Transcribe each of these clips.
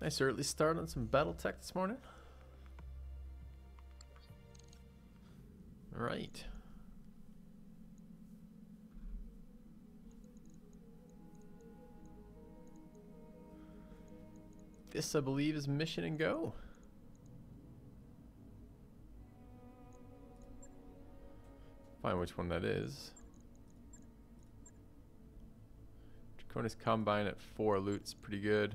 Nice early start on some BattleTech this morning. Right. This, I believe, is mission and go. Find which one that is. Draconis Combine at four loot's pretty good.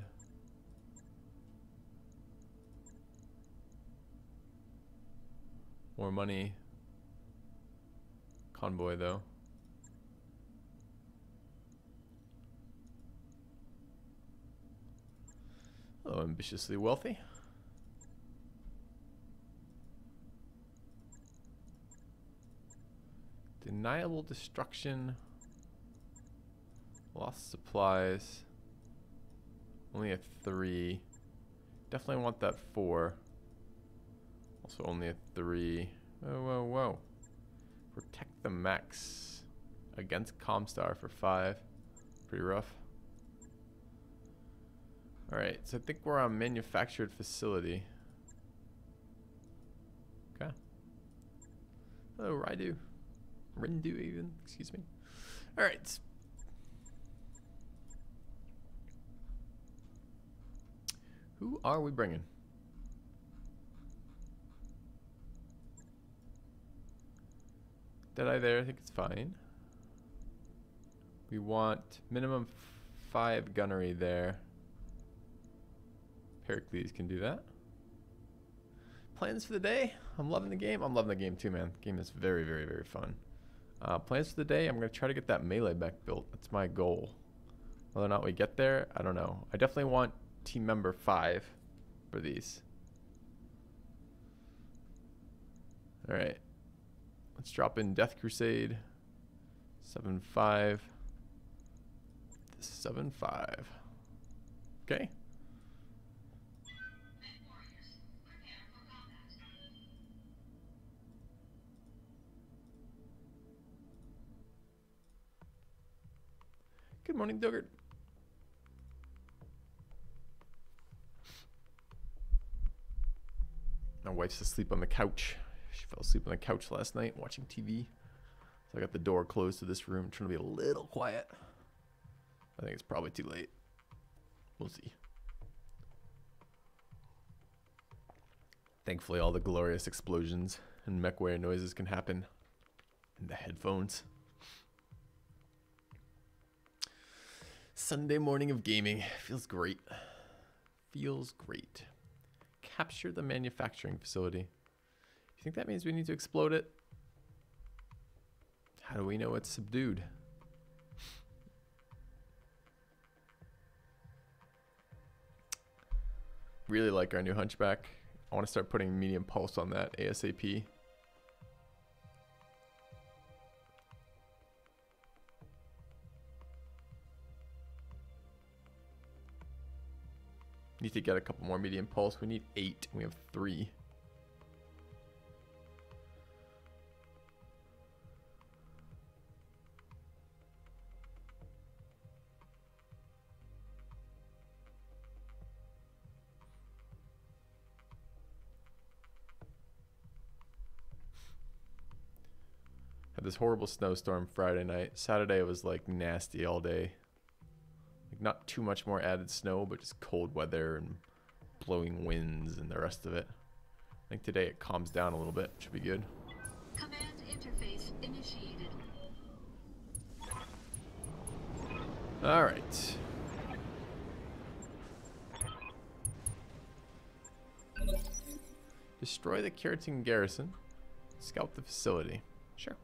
More money. Convoy though. Oh, ambitiously wealthy. Deniable destruction. Lost supplies. Only a three. Definitely want that four. Also only a three. Whoa, whoa, whoa. Protect the max against Comstar for five. Pretty rough. Alright, so I think we're on manufactured facility. Okay. Hello, Raidu. Rindu even, excuse me. Alright. Who are we bringing? Dead Eye there, I think it's fine. We want minimum five gunnery there. Pericles can do that. Plans for the day? I'm loving the game. I'm loving the game too, man. The game is very, very, very fun. Uh, plans for the day? I'm going to try to get that melee back built. That's my goal. Whether or not we get there, I don't know. I definitely want team member 5 for these. Alright. Let's drop in Death Crusade. 7-5. 7-5. Okay. Good morning, Duggart. My wife's asleep on the couch. She fell asleep on the couch last night watching TV. So I got the door closed to this room, trying to be a little quiet. I think it's probably too late. We'll see. Thankfully, all the glorious explosions and mechware noises can happen in the headphones. Sunday morning of gaming. Feels great. Feels great. Capture the manufacturing facility. Think that means we need to explode it? How do we know it's subdued? Really like our new Hunchback. I want to start putting medium pulse on that ASAP. Need to get a couple more medium pulse. We need eight. We have three. This horrible snowstorm Friday night. Saturday was like nasty all day. Like not too much more added snow, but just cold weather and blowing winds and the rest of it. I think today it calms down a little bit. Should be good. Command interface initiated. All right. Destroy the Kurita garrison. Scout the facility. Sure.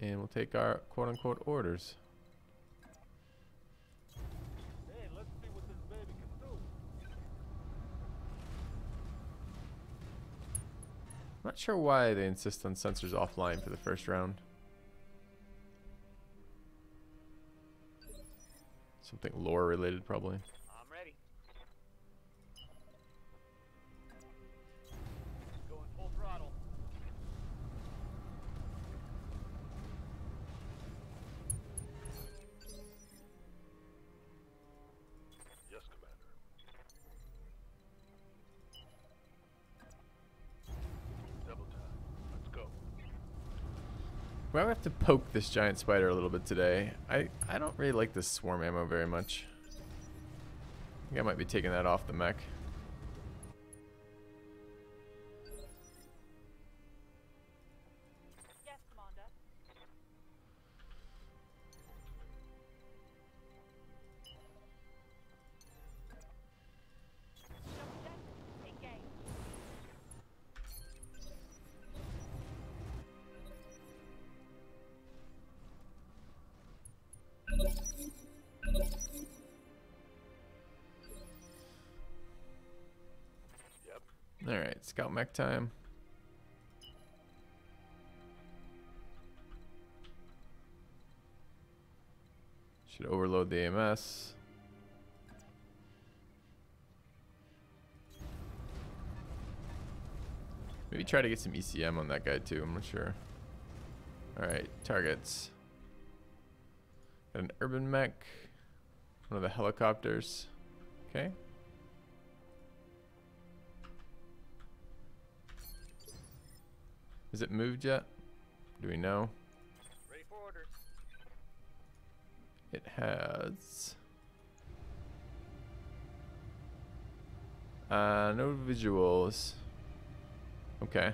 Orders? And we'll take our orders. Can do. I'm not sure why they insist on sensors offline for the first round. Something lore related, probably. Poke this giant spider a little bit today. I, I don't really like this swarm ammo very much. I think I might be taking that off the mech. Scout mech time. Should overload the AMS. Maybe try to get some ECM on that guy too, I'm not sure. Alright, targets. Got an urban mech. One of the helicopters. Okay. Is it moved yet? Do we know? Ready for orders. It has. Uh, no visuals. Okay.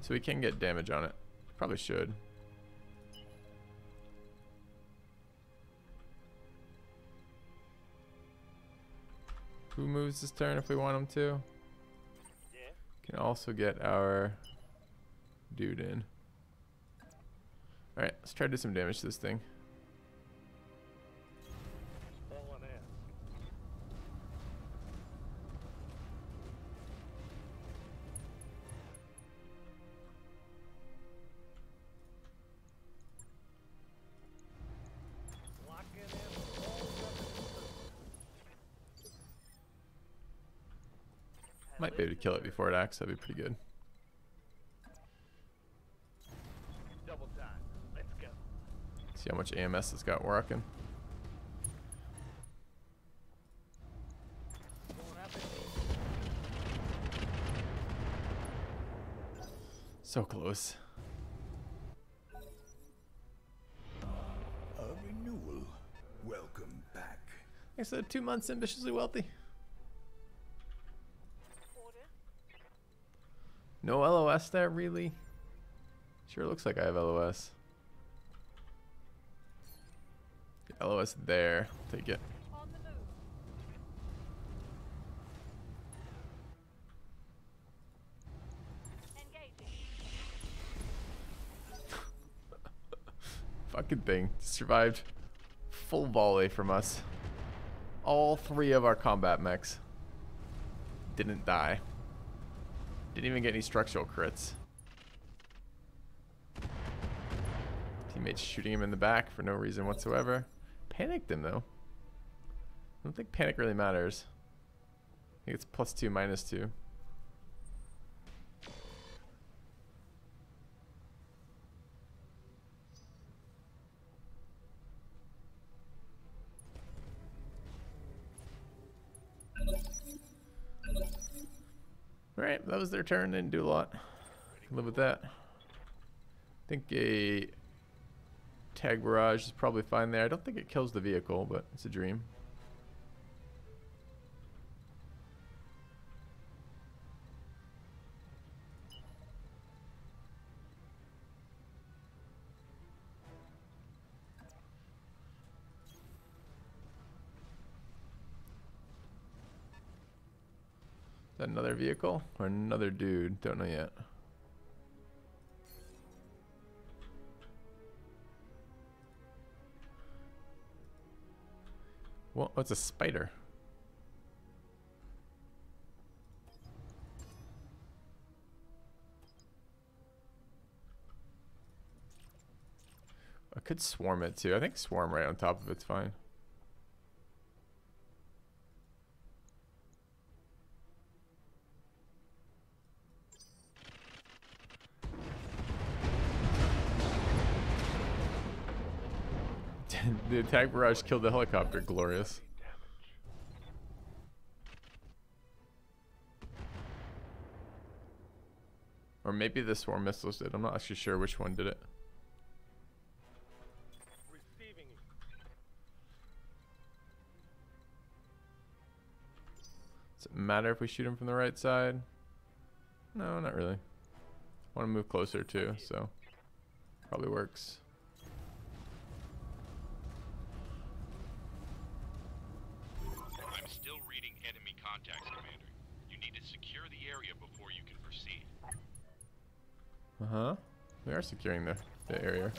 So we can get damage on it. Probably should. Who moves this turn if we want him to? Yeah. Can also get our dude in. Alright, let's try to do some damage to this thing. Might be able to kill it before it acts. That'd be pretty good. See how much AMS it's got working. Going up in So close. A renewal. Welcome back. I said two months ambitiously wealthy. Order. No LOS there, really? Sure looks like I have LOS. LOS there. Take it. Fucking thing. Survived full volley from us. All three of our combat mechs didn't die. Didn't even get any structural crits. Teammates shooting him in the back for no reason whatsoever. Panicked him though. I don't think panic really matters. I think it's plus two, minus two. Alright, that was their turn. Didn't do a lot. Live with that. I think a tag barrage is probably fine there. I don't think it kills the vehicle, but it's a dream. Another vehicle or another dude? Don't know yet. What? What's a spider? I could swarm it too. I think swarm right on top of it's fine. The attack barrage killed the helicopter. Glorious. Or maybe the swarm missiles did. I'm not actually sure which one did it. Does it matter if we shoot him from the right side? No, not really. I want to move closer too, so probably works. Uh huh. We are securing the, the area.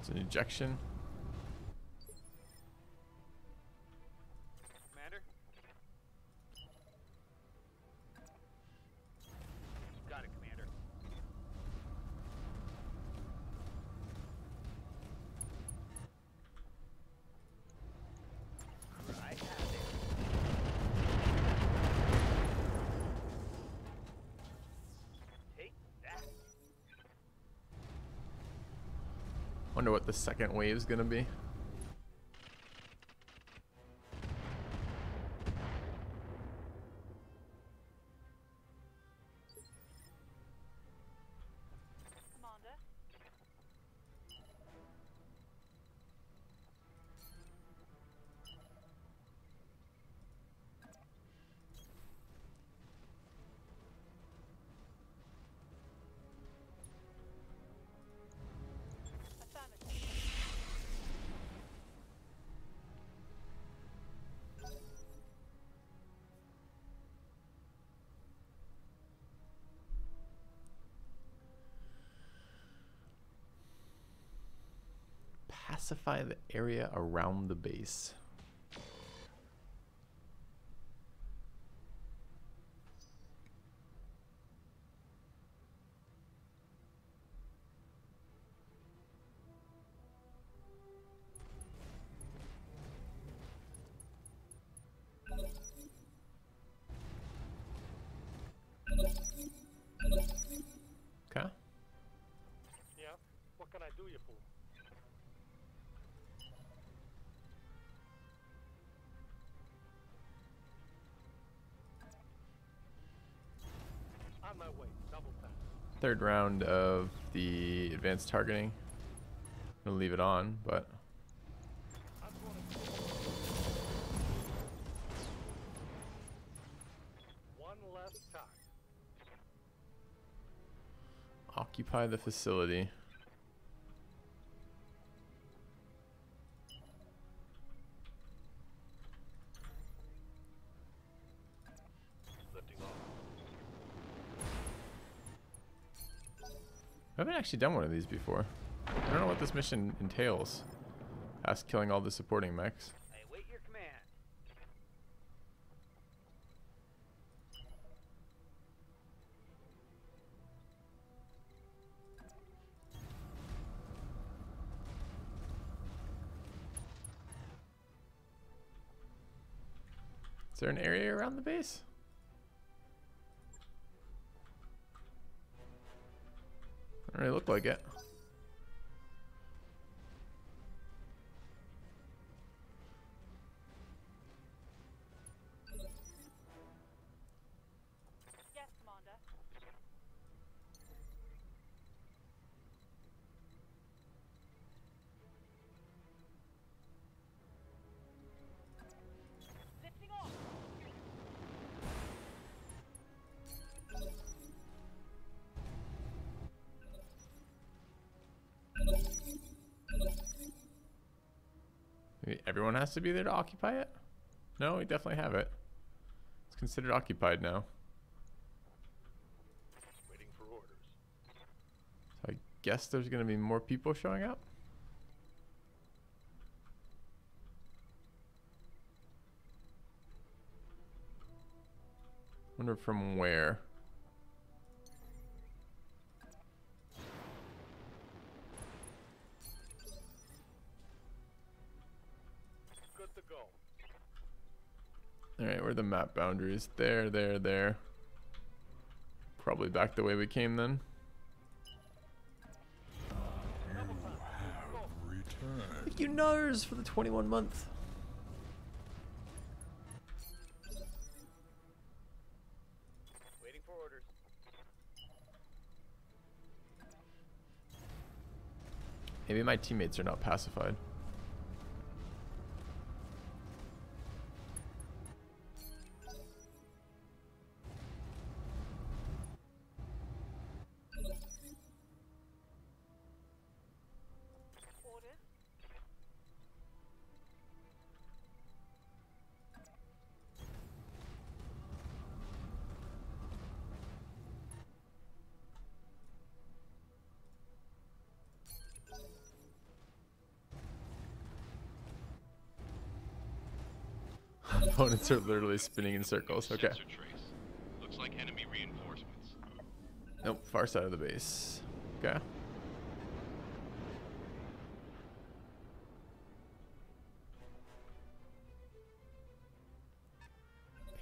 It's an ejection. Wonder what the second wave is gonna be. Pacify the area around the base. Third round of the advanced targeting. I'm gonna leave it on, but I'm gonna One last time. occupy the facility. Haven't actually done one of these before. I don't know what this mission entails. Past killing all the supporting mechs. I await your command. Is there an area around the base? Really look like it. Has to be there to occupy it? No, we definitely have it. It's considered occupied now. Waiting for orders. So I guess there's going to be more people showing up. Wonder from where. All right, where are the map boundaries? There, there, there. Probably back the way we came then. Thank you, Nars, for the 21 month. Waiting for orders. Maybe my teammates are not pacified. Opponents are literally spinning in circles. Okay. Sensor. Looks like enemy reinforcements. Nope, far side of the base. Okay.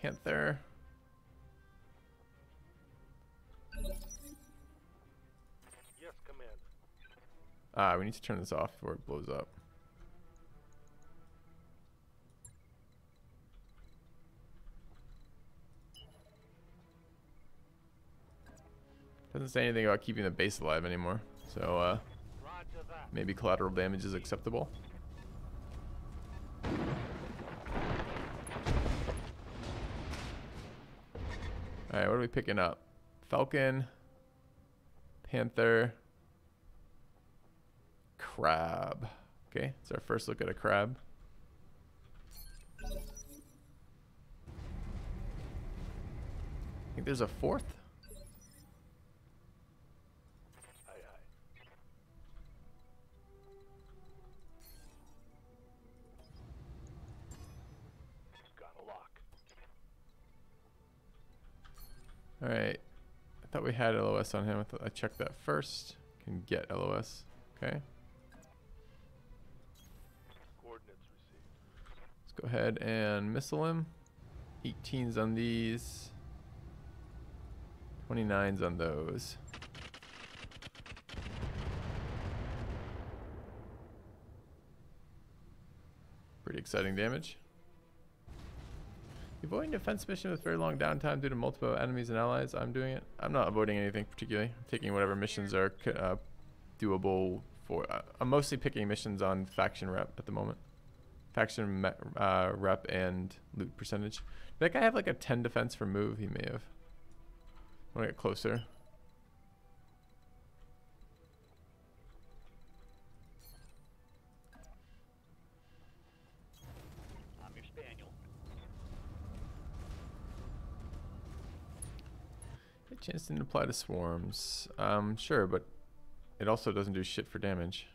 Panther. Yes, Commander. Ah, we need to turn this off before it blows up. Doesn't say anything about keeping the base alive anymore. So, uh, maybe collateral damage is acceptable. Alright, what are we picking up? Falcon, Panther, Crab. Okay, it's our first look at a crab. I think there's a fourth. All right. I thought we had LOS on him. I, thought I checked that first. Can get LOS. Okay. Coordinates received. Let's go ahead and missile him. 18s on these. 29s on those. Pretty exciting damage. Avoiding defense mission with very long downtime due to multiple enemies and allies. I'm doing it. I'm not avoiding anything particularly. I'm taking whatever missions are uh, doable for. Uh, I'm mostly picking missions on faction rep at the moment. Faction uh, rep and loot percentage. That guy have like a 10 defense for move? He may have. Want to get closer. Chance didn't apply to swarms. Um, sure, but it also doesn't do shit for damage.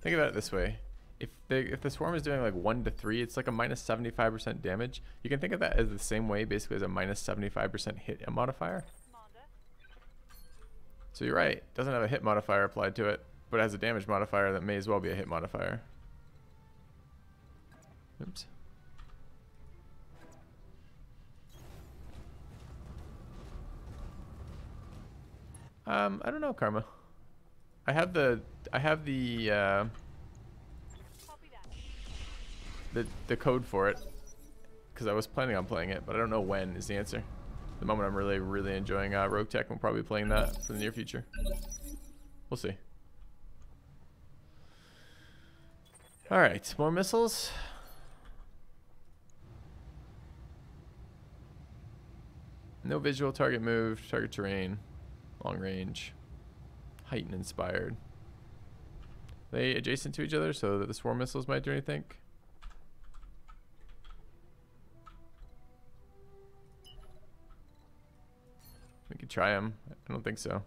Think about it this way. If the if the swarm is doing like one to three, it's like a minus minus seventy five percent damage. You can think of that as the same way, basically as a minus minus seventy five percent hit modifier. So you're right. Doesn't have a hit modifier applied to it, but has a damage modifier that may as well be a hit modifier. Oops. Um, I don't know, Karma. I have the I have the uh, the the code for it because I was planning on playing it, but I don't know when is the answer. The moment I'm really really enjoying uh, RogueTech, I'm probably playing that for the near future. We'll see. All right, more missiles. No visual target move, target terrain, long range, heightened inspired. They adjacent to each other so that the swarm missiles might do anything. We could try them. I don't think so.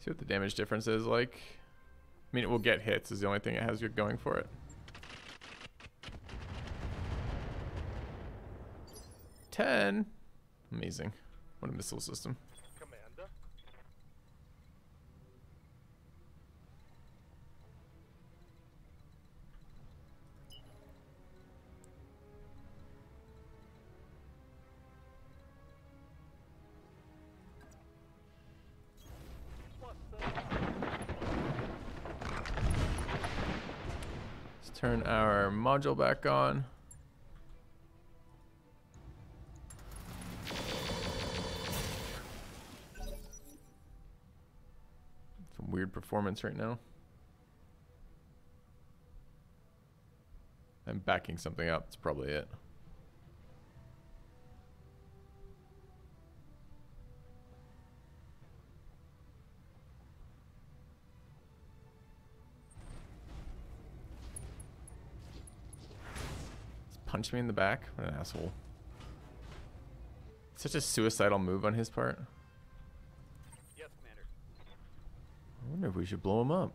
See what the damage difference is like. I mean, it will get hits is the only thing it has going for it. 10. Amazing. What a missile system. module back on. Some weird performance right now. I'm backing something up. That's probably it. Punch me in the back? What an asshole. Such a suicidal move on his part. Yes, Commander. I wonder if we should blow him up.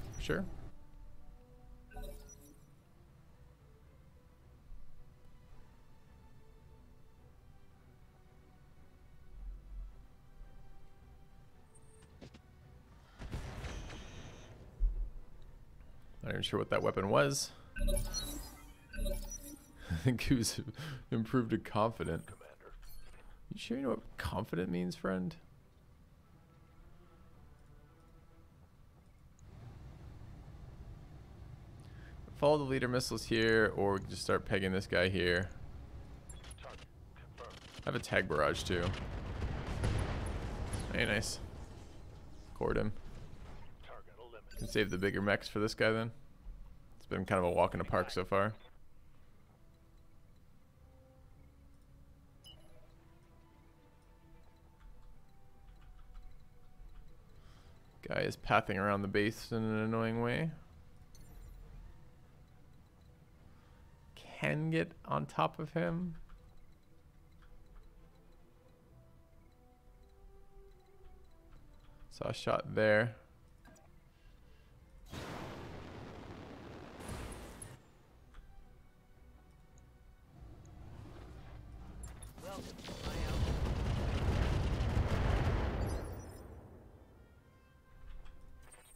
Sure. Not even sure what that weapon was. I think he was improved to confident. You sure you know what confident means, friend? Follow the leader missiles here, or we can just start pegging this guy here. I have a tag barrage too. Very nice. Cord him. Can save the bigger mechs for this guy then. It's been kind of a walk in the park so far. Guy is pathing around the base in an annoying way. Can get on top of him. Saw a shot there. Welcome. I am.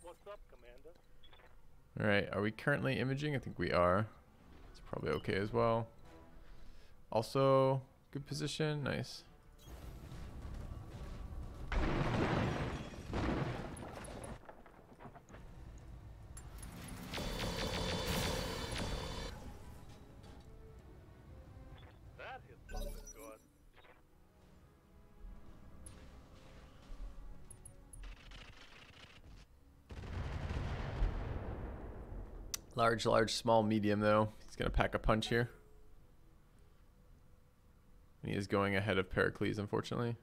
What's up, Commander? All right, are we currently imaging? I think we are. Probably okay as well. Also, good position. Nice. Large, large, small, medium, though. He's going to pack a punch here. And he is going ahead of Pericles, unfortunately.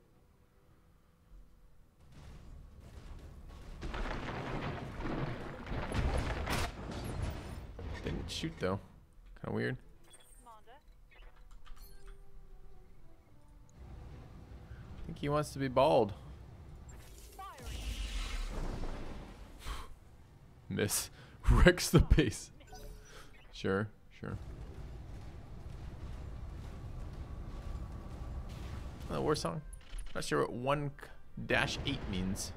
Didn't shoot, though. Kind of weird. I think he wants to be bald. Miss. Wrecks the base. Sure, sure. Uh, war song. Not sure what one dash eight means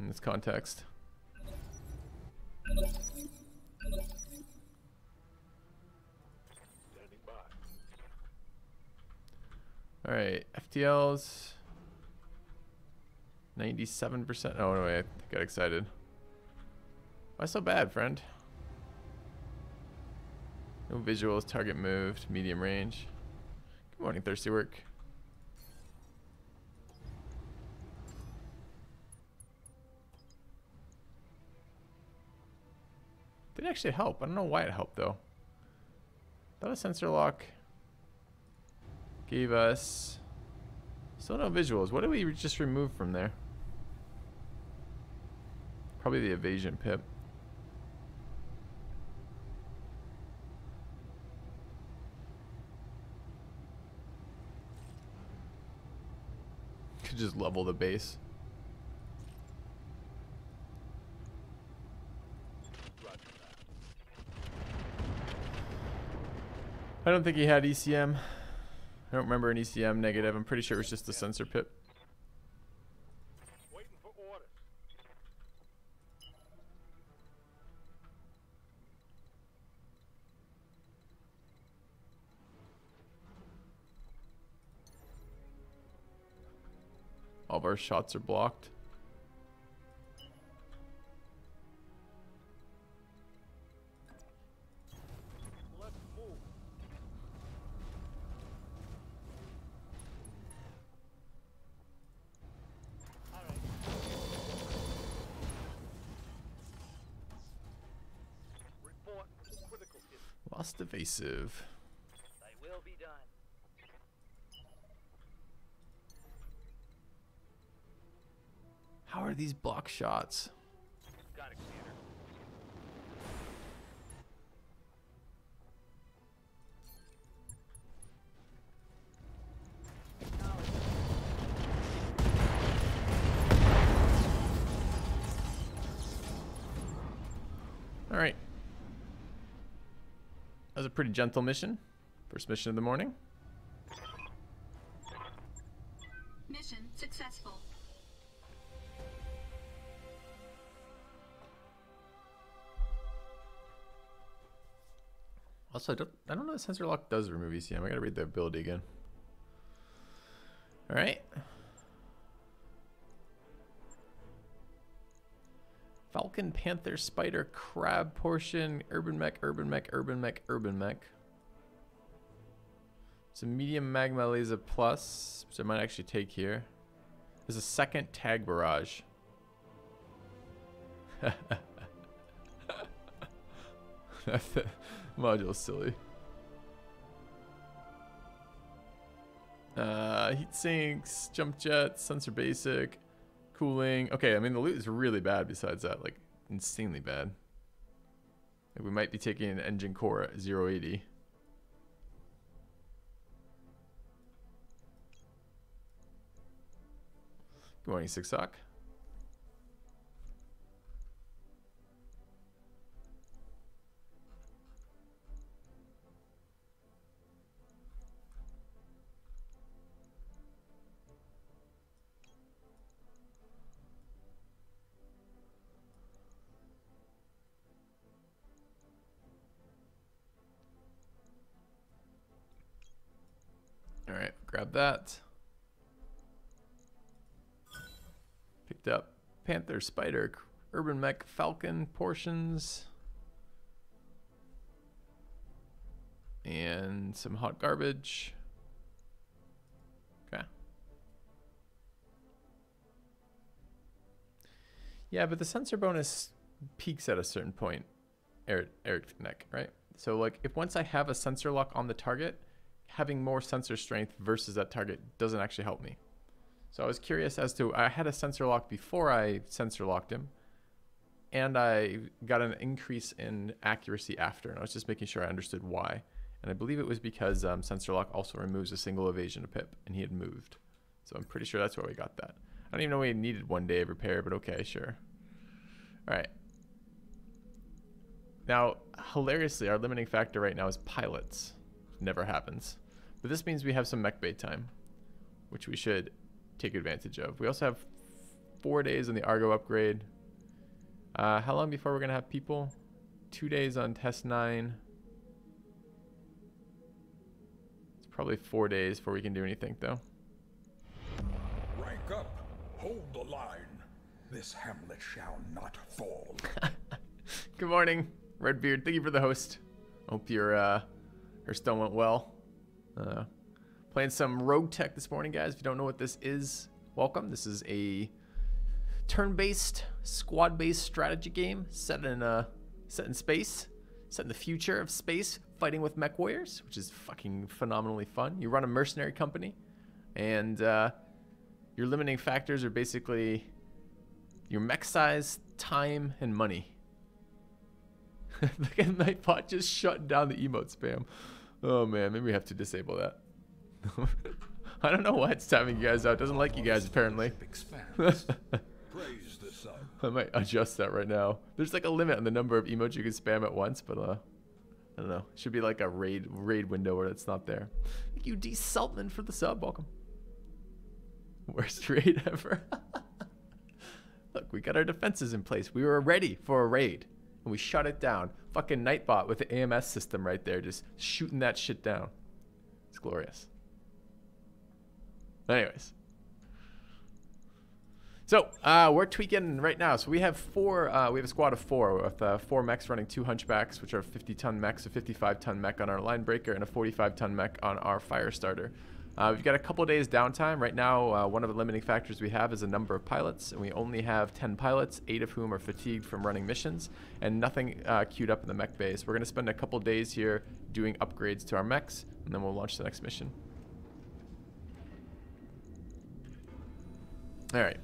in this context. All right, FTLs. Ninety-seven percent. Oh no, I got excited. Why so bad, friend? No visuals. Target moved. Medium range. Good morning, thirsty work. Did actually help. I don't know why it helped though. Thought a sensor lock gave us still no visuals. What did we just remove from there? Probably the evasion pip. Could just level the base. I don't think he had ECM. I don't remember an ECM negative. I'm pretty sure it was just the sensor pip. Our shots are blocked. Lost evasive. They will be done. How are these block shots? All right. That was a pretty gentle mission. First mission of the morning. Also, I don't, I don't know if sensor lock does remove ECM. I gotta read the ability again. All right. Falcon, Panther, Spider, Crab portion, Urban Mech, Urban Mech, Urban Mech, Urban Mech. It's a medium magma laser plus, which I might actually take here. There's a second tag barrage. module's silly. Uh, heat sinks, jump jets, sensor basic, cooling. Okay, I mean the loot is really bad. Besides that, like insanely bad. Like, we might be taking an engine core at 080. Good morning, Six Sock. That. Picked up Panther, Spider, Urban Mech, Falcon portions. And some hot garbage. Okay. Yeah, but the sensor bonus peaks at a certain point, Eric, Eric Neck, right? So like if once I have a sensor lock on the target, having more sensor strength versus that target doesn't actually help me. So I was curious as to I had a sensor lock before I sensor locked him, and I got an increase in accuracy after, and I was just making sure I understood why. And I believe it was because um, sensor lock also removes a single evasion of Pip, and he had moved. So I'm pretty sure that's where we got that. I don't even know we needed one day of repair, but okay, sure. All right. Now, hilariously, our limiting factor right now is pilots. Never happens. But this means we have some mech bay time, which we should take advantage of. We also have four days on the Argo upgrade. Uh, how long before we're going to have people? Two days on test nine. It's probably four days before we can do anything, though. Rank up. Hold the line. This hamlet shall not fall. Good morning, Redbeard. Thank you for the host. Hope your uh, your stone went well. Uh, playing some RogueTech this morning, guys. If you don't know what this is, welcome. This is a turn-based, squad-based strategy game set in uh, set in space, set in the future of space, fighting with mech warriors, which is fucking phenomenally fun. You run a mercenary company, and uh, your limiting factors are basically your mech size, time, and money. Look at Nightbot just shutting down the emote spam. Oh man, maybe we have to disable that. I don't know why it's timing you guys out. It doesn't like you guys apparently. Praise the sun. I might adjust that right now. There's like a limit on the number of emotes you can spam at once, but uh, I don't know. It should be like a raid raid window where it's not there. Thank you, D Saltman, for the sub. Welcome. Worst raid ever. Look, we got our defenses in place. We were ready for a raid, and we shut it down. Fucking Nightbot with the AMS system right there, just shooting that shit down. It's glorious. Anyways. So uh, we're tweaking right now. So we have four. Uh, we have a squad of four with uh, four mechs running two hunchbacks, which are 50-ton mechs, a 55-ton mech on our line breaker, and a 45-ton mech on our fire starter. Uh, we've got a couple days downtime right now. Uh, one of the limiting factors we have is a number of pilots, and we only have 10 pilots, eight of whom are fatigued from running missions, and nothing uh, queued up in the mech base. We're going to spend a couple days here doing upgrades to our mechs, and then we'll launch the next mission. All right.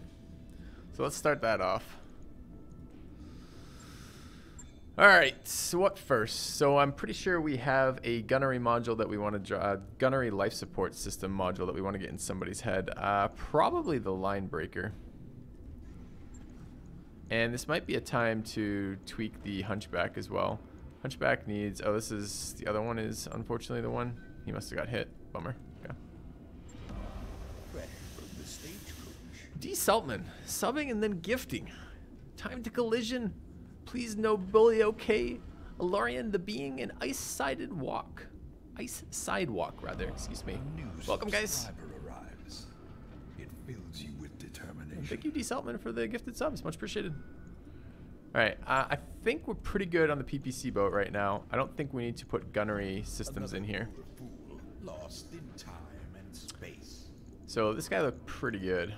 So let's start that off. All right, so what first? So I'm pretty sure we have a gunnery module that we want to draw, uh, gunnery life support system module that we want to get in somebody's head. Uh, probably the line breaker. And this might be a time to tweak the hunchback as well. Hunchback needs, oh, this is, the other one is unfortunately the one. He must have got hit. Bummer. D. Saltman, subbing and then gifting. Time to collision. Please no bully okay. Alorian the being an ice-sided walk. Ice sidewalk, rather, excuse me. Welcome, guys. arrives. It fills you with determination. Thank you, D. Saltman, for the gifted subs. Much appreciated. All right, uh, I think we're pretty good on the PPC boat right now. I don't think we need to put gunnery systems in here. Another fool lost in time and space. So this guy looked pretty good.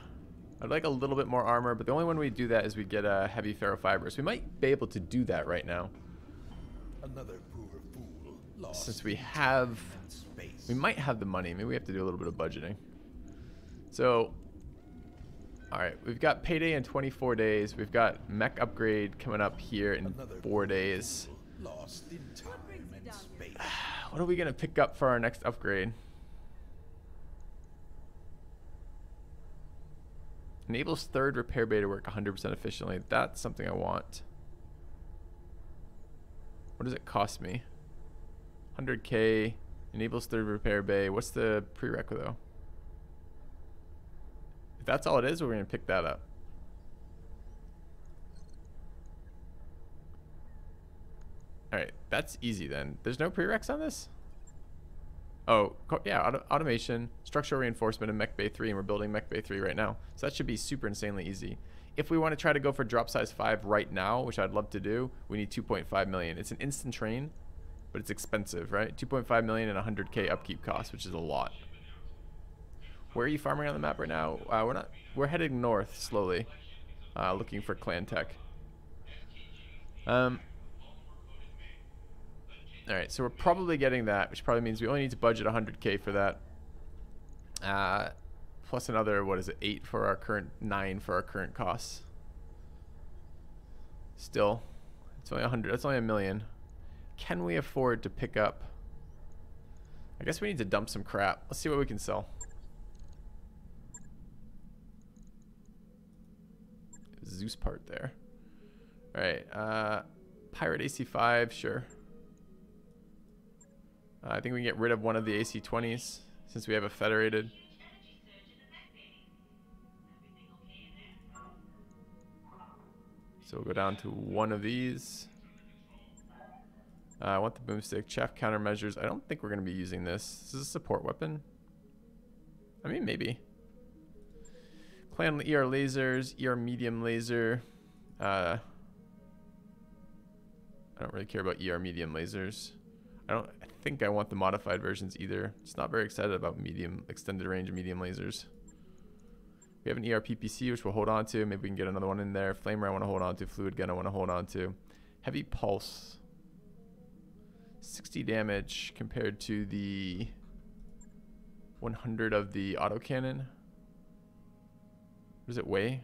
I'd like a little bit more armor, but the only one we do that is we get uh, heavy ferrofibers. We might be able to do that right now. Another poor fool lost Since we have... space. We might have the money. Maybe we have to do a little bit of budgeting. So, all right, we've got payday in 24 days. We've got mech upgrade coming up here in Another four days. Lost in time and space. What are we gonna pick up for our next upgrade? Enables third repair bay to work 100% efficiently. That's something I want. What does it cost me? 100k. Enables third repair bay. What's the prereq though? If that's all it is, we're gonna pick that up. Alright, that's easy then. There's no prereqs on this? Oh, yeah, auto- automation, structural reinforcement, and Mech Bay 3, and we're building Mech Bay 3 right now. So that should be super insanely easy. If we want to try to go for drop size 5 right now, which I'd love to do, we need 2.5 million. It's an instant train, but it's expensive, right? 2.5 million and 100k upkeep cost, which is a lot. Where are you farming on the map right now? Uh, we're not. We're heading north slowly, uh, looking for clan tech. Um, all right, so we're probably getting that, which probably means we only need to budget 100k for that. Uh, plus another, what is it, 8 for our current, 9 for our current costs. Still, it's only 100, that's only a million. Can we afford to pick up? I guess we need to dump some crap. Let's see what we can sell. Zeus part there. All right, uh, Pirate AC5, sure. Uh, I think we can get rid of one of the AC-20s since we have a federated. So we'll go down to one of these. Uh, I want the boomstick. Chaff countermeasures. I don't think we're going to be using this. This is a support weapon? I mean, maybe. Clan ER lasers, ER medium laser. Uh, I don't really care about ER medium lasers. I don't think I want the modified versions either. Just not very excited about medium extended range medium lasers. We have an ER PPC which we'll hold on to. Maybe we can get another one in there. Flamer I want to hold on to. Fluid gun I want to hold on to. Heavy pulse. 60 damage compared to the 100 of the autocannon. What does it weigh?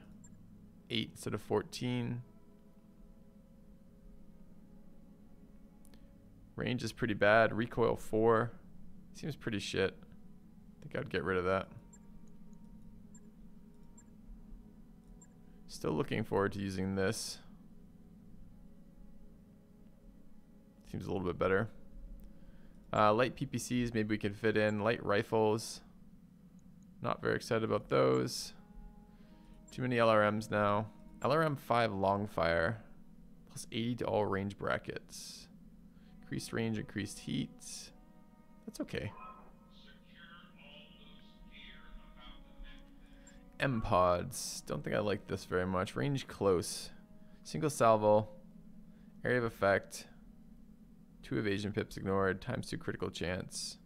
8 instead of 14. Range is pretty bad. Recoil 4. Seems pretty shit. I think I'd get rid of that. Still looking forward to using this. Seems a little bit better. Uh, light PPCs, maybe we can fit in. Light rifles. Not very excited about those. Too many LRMs now. LRM 5 long fire. Plus 80 to all range brackets. Increased range, increased heat. That's okay. M pods. Don't think I like this very much. Range close. Single salvo. Area of effect. Two evasion pips ignored. Times two critical chance.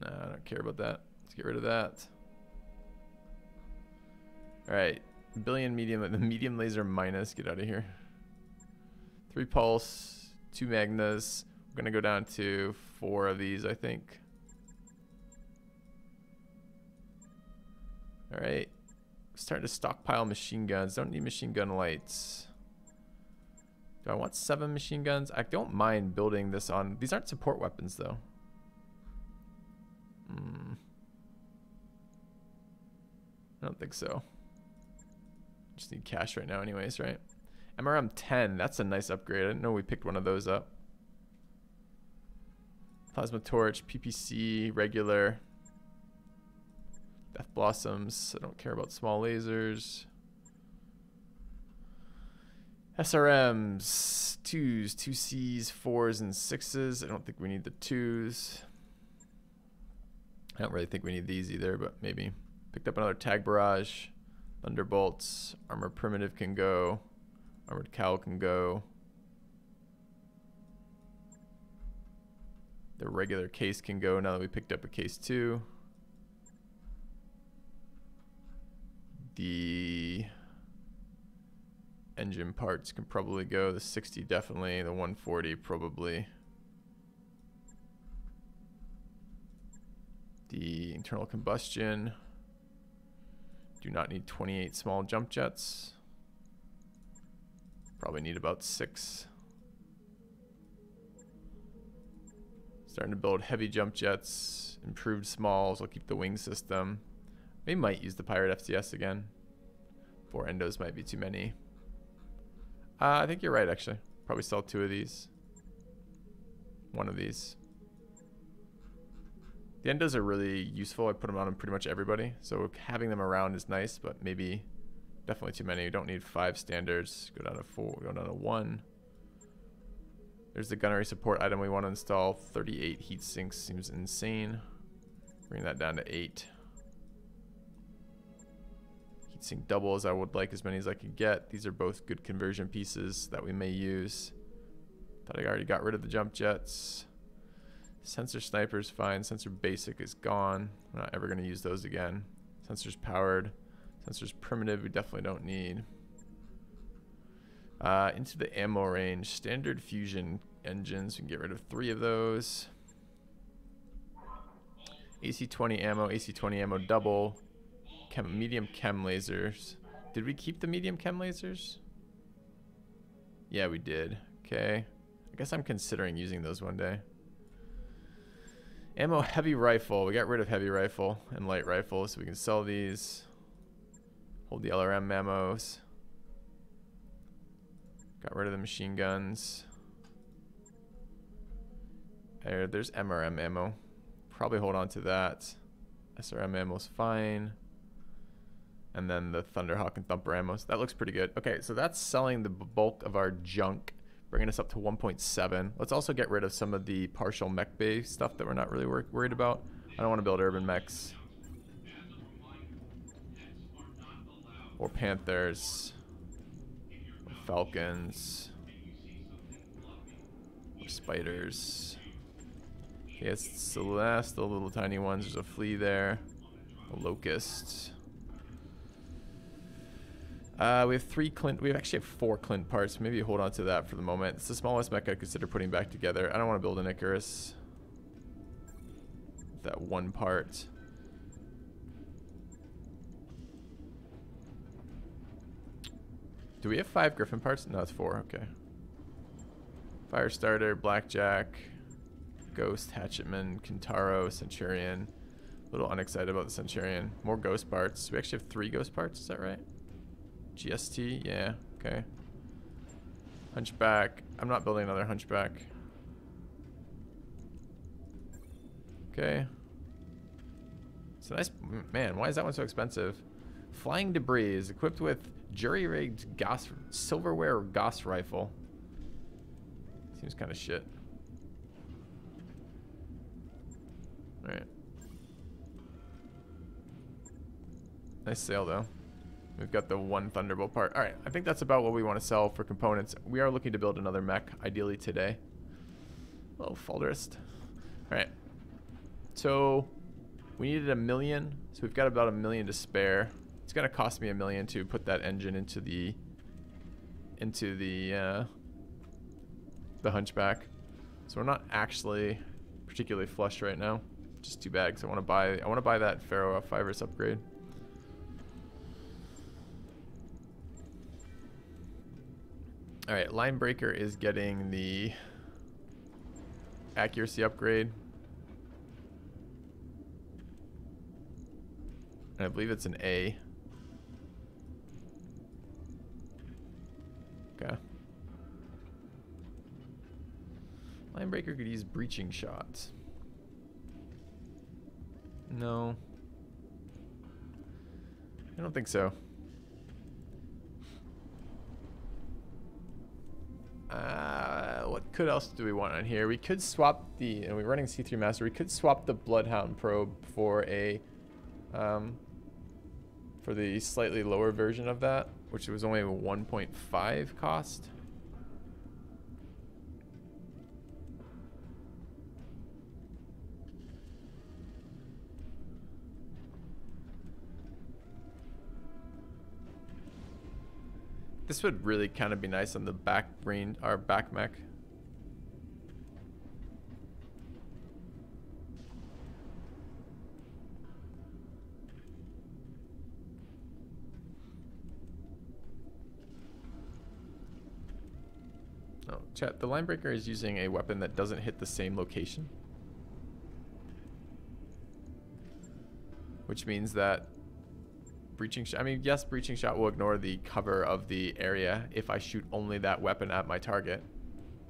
Nah, I don't care about that. Let's get rid of that. Alright. Billion medium. The medium laser minus. Get out of here. Three pulse. Two magnas. We're to go down to four of these, I think. Alright. Starting to stockpile machine guns. Don't need machine gun lights. Do I want seven machine guns? I don't mind building this on... These aren't support weapons, though. Hmm. I don't think so. Just need cash right now anyways, right? MRM 10. That's a nice upgrade. I didn't know we picked one of those up. Plasma Torch, PPC, regular. Death Blossoms. I don't care about small lasers. SRMs. Twos, two Cs, fours, and sixes. I don't think we need the twos. I don't really think we need these either, but maybe. Picked up another Tag Barrage. Thunderbolts. Armor Primitive can go. Armored Cowl can go. The regular case can go now that we picked up a case two. The engine parts can probably go. The 60 definitely. The 140 probably. The internal combustion. Do not need 28 small jump jets. Probably need about six. Starting to build heavy jump jets, improved smalls. I'll keep the wing system. We might use the Pirate FCS again. Four endos might be too many. Uh, I think you're right, actually. Probably sell two of these. One of these. The endos are really useful. I put them on pretty much everybody. So having them around is nice, but maybe definitely too many. You don't need five standards. Go down to four. Go down to one. There's the gunnery support item we want to install. 38 heat sinks seems insane. Bring that down to eight. Heatsink doubles, I would like as many as I could get. These are both good conversion pieces that we may use. Thought I already got rid of the jump jets. Sensor sniper's fine. Sensor basic is gone. We're not ever going to use those again. Sensors powered. Sensors primitive, we definitely don't need. Uh, into the ammo range. Standard fusion engines. We can get rid of three of those. AC-20 ammo, AC-20 ammo double. Chem, medium chem lasers. Did we keep the medium chem lasers? Yeah, we did. Okay. I guess I'm considering using those one day. Ammo heavy rifle. We got rid of heavy rifle and light rifle, so we can sell these. Hold the LRM ammos. Got rid of the machine guns. There, there's MRM ammo. Probably hold on to that. SRM ammo's fine. And then the Thunderhawk and Thumper ammos. That looks pretty good. Okay, so that's selling the bulk of our junk, bringing us up to 1.7. Let's also get rid of some of the partial mech bay stuff that we're not really wor worried about. I don't want to build urban mechs. Or Panthers. Or Falcons. Or Spiders. Yes, Celeste, the little tiny ones. There's a flea there. A locust. Uh, we have three Clint. We actually have four Clint parts. Maybe hold on to that for the moment. It's the smallest mech I consider putting back together. I don't want to build an Icarus. That one part. Do we have five Griffin parts? No, it's four. Okay. Firestarter, Blackjack, Ghost, Hatchetman, Kintaro, Centurion. A little unexcited about the Centurion. More ghost parts. We actually have three ghost parts. Is that right? GST, yeah, okay. Hunchback. I'm not building another hunchback. Okay. It's a nice man. Why is that one so expensive? Flying debris is equipped with jury-rigged gas silverware gas rifle. Seems kind of shit. All right. Nice sale though. We've got the one Thunderbolt part. All right, I think that's about what we want to sell for components. We are looking to build another mech, ideally today. Oh, Falderist. All right. So we needed a million, so we've got about a million to spare. It's gonna cost me a million to put that engine into the into the uh, the Hunchback. So we're not actually particularly flush right now. Just too bad because I want to buy I want to buy that Pharaoh F5 upgrade. All right, line breaker is getting the accuracy upgrade. And I believe it's an A. Okay. Line breaker could use breaching shots. No. I don't think so. Uh, what could else do we want on here? We could swap the, and we're running C3 Master, we could swap the Bloodhound probe for a, um, for the slightly lower version of that, which was only a 1.5 cost. This would really kind of be nice on the back range, our back mech. Oh, chat, the linebreaker is using a weapon that doesn't hit the same location. Which means that breaching shot. I mean, yes, breaching shot will ignore the cover of the area if I shoot only that weapon at my target.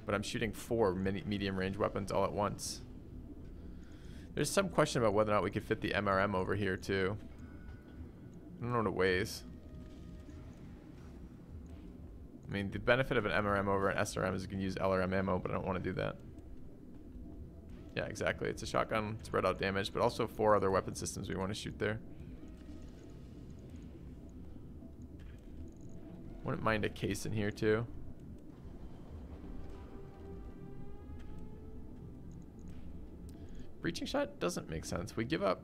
But I'm shooting four medium range weapons all at once. There's some question about whether or not we could fit the MRM over here too. I don't know what it weighs. I mean, the benefit of an MRM over an SRM is you can use LRM ammo, but I don't want to do that. Yeah, exactly. It's a shotgun, spread out damage, but also four other weapon systems we want to shoot there. Wouldn't mind a case in here too. Breaching shot doesn't make sense. We give up.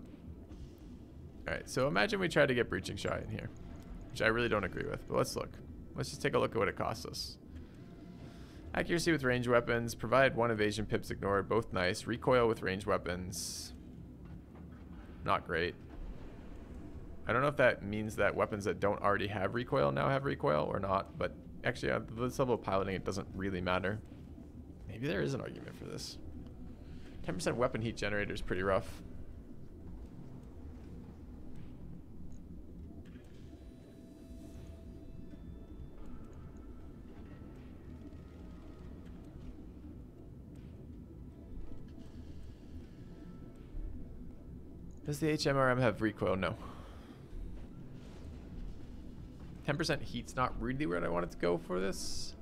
Alright, so imagine we try to get breaching shot in here. Which I really don't agree with, but let's look. Let's just take a look at what it costs us. Accuracy with range weapons. Provide one evasion pips ignored. Both nice. Recoil with range weapons. Not great. I don't know if that means that weapons that don't already have recoil now have recoil or not, but actually at this level of piloting it doesn't really matter. Maybe there is an argument for this. 10% weapon heat generator is pretty rough. Does the HMRM have recoil? No. 10% heat's not really where I wanted to go for this.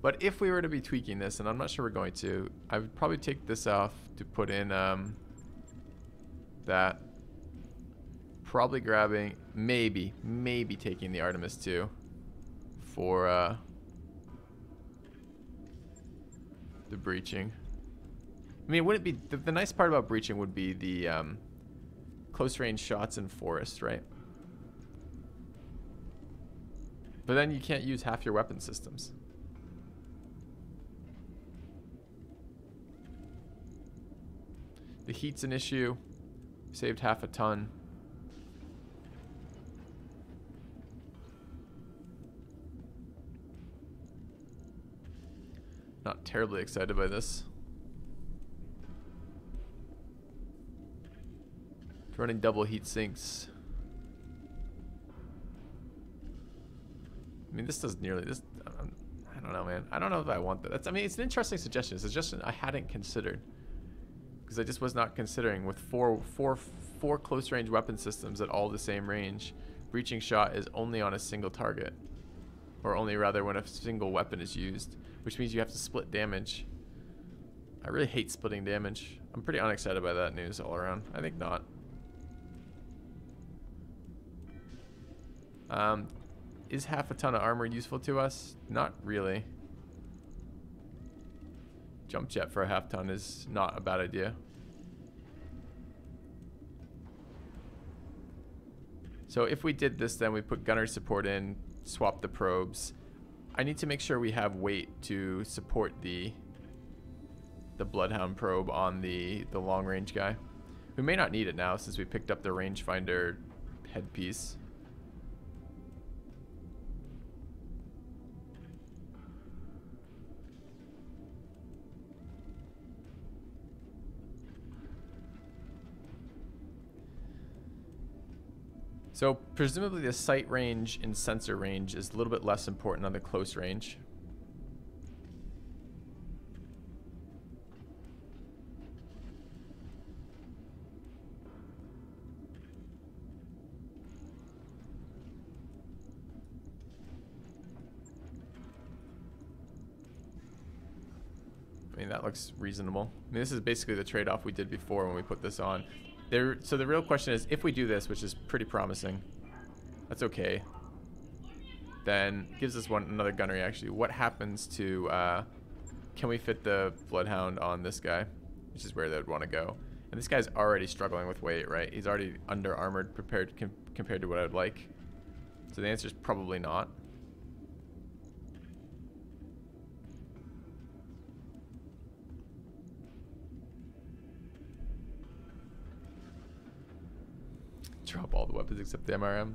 But if we were to be tweaking this, and I'm not sure we're going to, I would probably take this off to put in um, that. Probably grabbing, maybe, maybe taking the Artemis 2 for uh, the breaching. I mean, wouldn't be the, the nice part about breaching would be the um, close range shots in forest, right? But then you can't use half your weapon systems. The heat's an issue. Saved half a ton. Not terribly excited by this. Running double heat sinks. I mean, this does nearly this. Um, I don't know, man. I don't know if I want that. That's. I mean, it's an interesting suggestion. It's a suggestion I hadn't considered because I just was not considering with four, four, four close range weapon systems at all the same range. Breaching shot is only on a single target, or only rather when a single weapon is used, which means you have to split damage. I really hate splitting damage. I'm pretty unexcited by that news all around. I think not. Um, is half a ton of armor useful to us? Not really. Jump jet for a half ton is not a bad idea. So if we did this, then we put gunner support in, swap the probes. I need to make sure we have weight to support the the Bloodhound probe on the, the long range guy. We may not need it now since we picked up the rangefinder headpiece. So presumably the sight range and sensor range is a little bit less important on the close range. I mean, that looks reasonable. I mean, this is basically the trade-off we did before when we put this on. There, so the real question is, if we do this, which is pretty promising, that's okay. Then gives us one another gunnery. Actually, what happens to? Uh, can we fit the bloodhound on this guy, which is where they would want to go? And this guy's already struggling with weight, right? He's already under armored prepared com compared to what I would like. So the answer is probably not. Drop all the weapons except the MRM.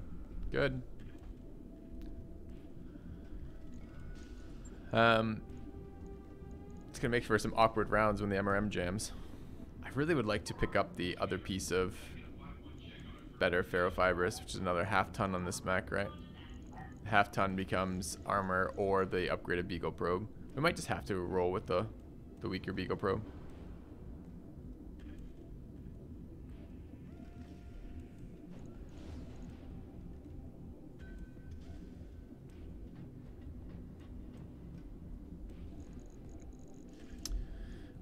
Good. Um, it's gonna make for some awkward rounds when the MRM jams. I really would like to pick up the other piece of better ferrofibrous, which is another half ton on this mech, right? Half ton becomes armor or the upgraded Beagle probe. We might just have to roll with the the weaker Beagle probe.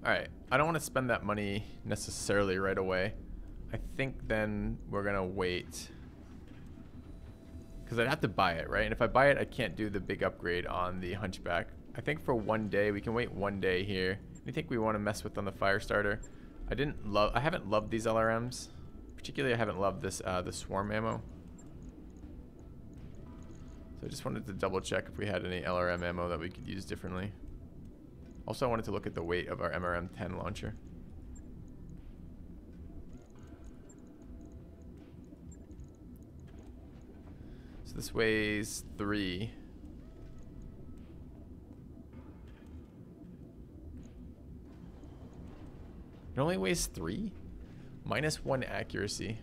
Alright, I don't want to spend that money necessarily right away. I think then we're going to wait. Because I'd have to buy it, right? And if I buy it, I can't do the big upgrade on the Hunchback. I think for one day, we can wait one day here. Anything we want to mess with on the fire starter? I didn't love, I haven't loved these LRMs. Particularly, I haven't loved this, uh, the swarm ammo. So I just wanted to double check if we had any LRM ammo that we could use differently. Also, I wanted to look at the weight of our MRM-10 launcher. So this weighs three. It only weighs three? Minus one accuracy.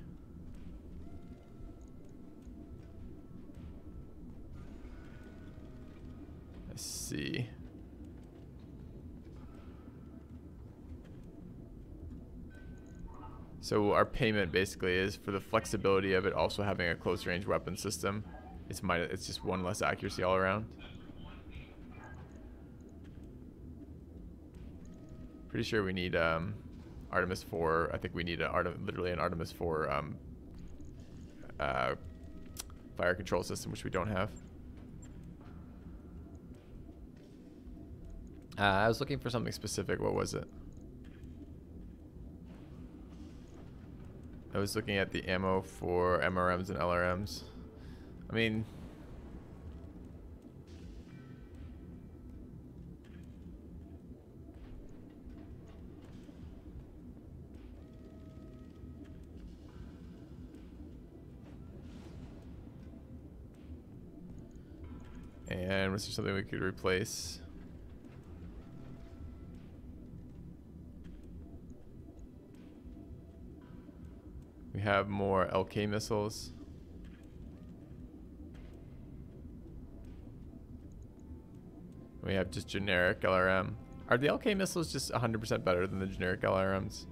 Let's see. So our payment basically is for the flexibility of it also having a close range weapon system. It's it's just one less accuracy all around. Pretty sure we need um, Artemis 4. I think we need a Artem literally an Artemis 4 um, uh, fire control system, which we don't have. Uh, I was looking for something specific. What was it? I was looking at the ammo for MRMs and LRMs. I mean... And was there something we could replace? Have more LK missiles. We have just generic LRM. Are the LK missiles just 100% better than the generic LRMs?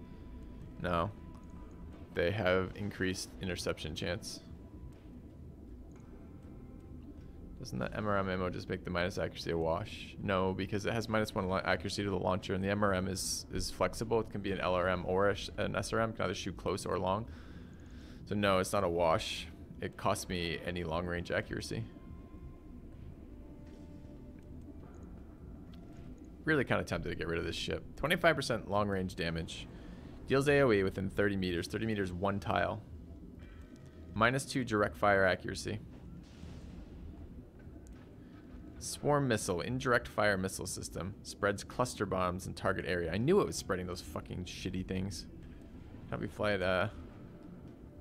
No. They have increased interception chance. Doesn't that MRM ammo just make the minus accuracy a wash? No, because it has minus one accuracy to the launcher, and the MRM is is flexible. It can be an LRM or a an SRM. It can either shoot close or long. So no, it's not a wash. It costs me any long range accuracy. Really kind of tempted to get rid of this ship. 25% long range damage. Deals AoE within 30 meters. 30 meters, one tile. Minus two direct fire accuracy. Swarm missile, indirect fire missile system. Spreads cluster bombs in target area. I knew it was spreading those fucking shitty things. How we fly uh...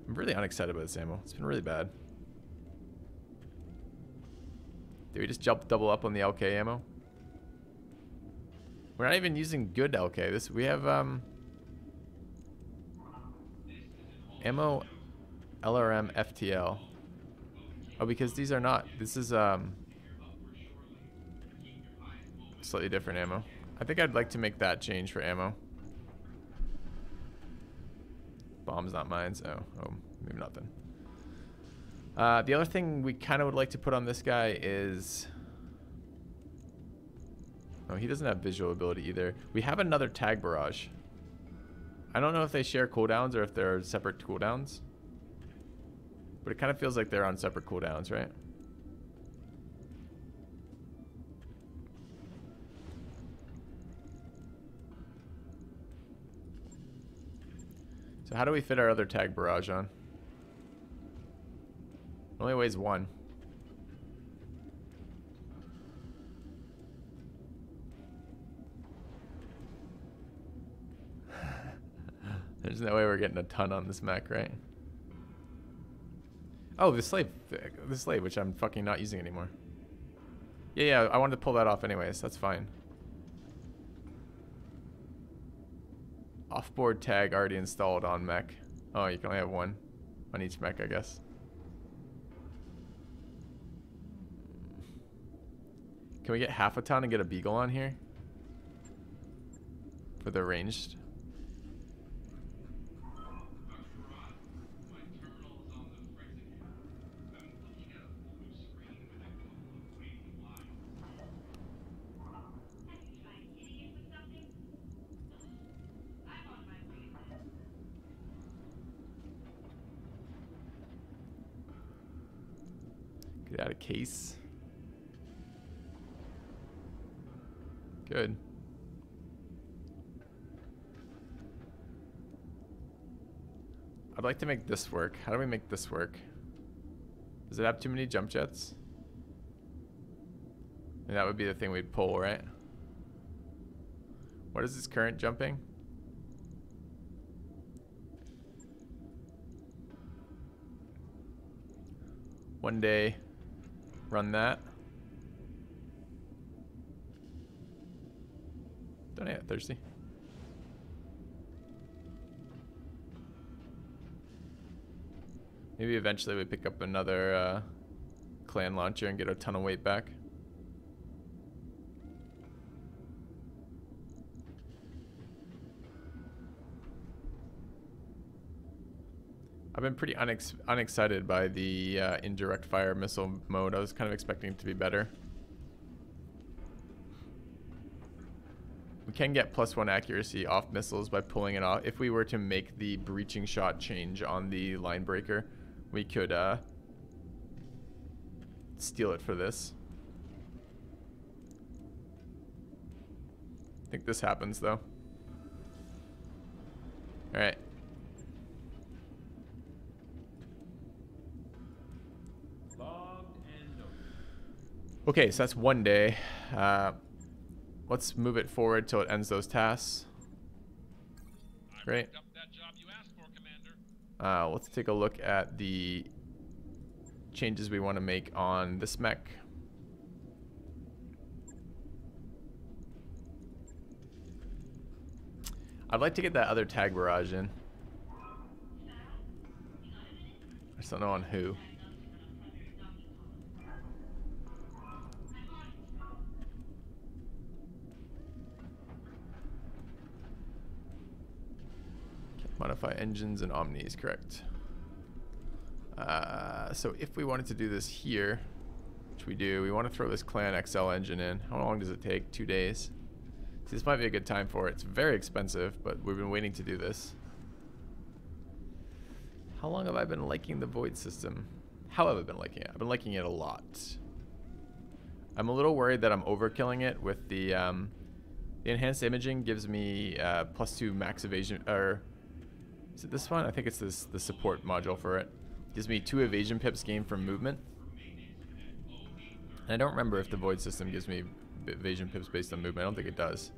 I'm really unexcited about this ammo. It's been really bad. Did we just jump double up on the LK ammo? We're not even using good LK. This we have um ammo LRM FTL. Oh, because these are not. This is um slightly different ammo. I think I'd like to make that change for ammo. Bombs, not mines. Oh, oh, maybe not then. Uh, the other thing we kind of would like to put on this guy is... Oh, he doesn't have visual ability either. We have another tag barrage. I don't know if they share cooldowns or if they're separate cooldowns. But it kind of feels like they're on separate cooldowns, right? So how do we fit our other tag barrage on? It only weighs one. There's no way we're getting a ton on this mech, right? Oh, the slave, the slave, which I'm fucking not using anymore. Yeah, yeah, I wanted to pull that off anyways. That's fine. Offboard tag already installed on mech. Oh, you can only have one on each mech, I guess. Can we get half a ton and get a beagle on here? For the ranged? Get out of case. Good. I'd like to make this work. How do we make this work? Does it have too many jump jets? And that would be the thing we'd pull, right? What is this current jumping? One day, run that. Don't get thirsty. Maybe eventually we pick up another uh, clan launcher and get a ton of weight back. I've been pretty unex unexcited by the uh, indirect fire missile mode. I was kind of expecting it to be better. We can get plus one accuracy off missiles by pulling it off. If we were to make the breaching shot change on the line breaker, we could uh, steal it for this. I think this happens though. All Okay, so that's one day. Uh, let's move it forward till it ends those tasks. Great. Uh, let's take a look at the changes we want to make on this mech. I'd like to get that other tag barrage in. I just don't know on who. Modify engines and omnis, correct. Uh, so if we wanted to do this here, which we do, we want to throw this Clan XL engine in. How long does it take? Two days. This might be a good time for it. It's very expensive, but we've been waiting to do this. How long have I been liking the Void system? How have I been liking it? I've been liking it a lot. I'm a little worried that I'm overkilling it with the, um, the enhanced imaging gives me uh, plus two max evasion, or is it this one? I think it's this the support module for it. Gives me two evasion pips gained from movement. And I don't remember if the void system gives me evasion pips based on movement. I don't think it does.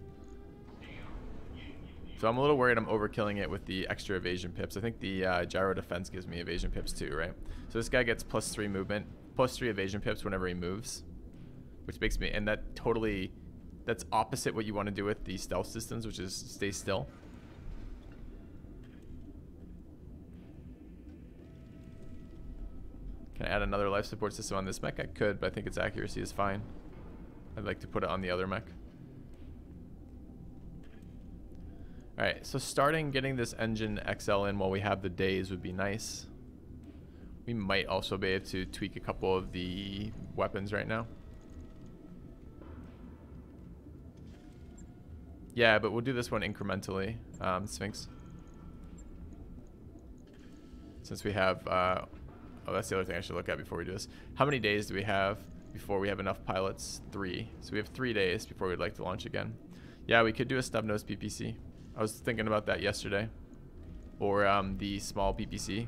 So I'm a little worried I'm overkilling it with the extra evasion pips. I think the uh, gyro defense gives me evasion pips too, right? So this guy gets plus three movement, plus three evasion pips whenever he moves, which makes me, and that totally, that's opposite what you want to do with the stealth systems, which is stay still. Add another life support system on this mech? I could, but I think its accuracy is fine. I'd like to put it on the other mech. Alright, so starting getting this engine XL in while we have the days would be nice. We might also be able to tweak a couple of the weapons right now. Yeah, but we'll do this one incrementally, um, Sphinx. Since we have, uh, oh, that's the other thing I should look at before we do this. How many days do we have before we have enough pilots? Three. So we have three days before we'd like to launch again. Yeah, we could do a snub nose PPC. I was thinking about that yesterday. Or um, the small PPC.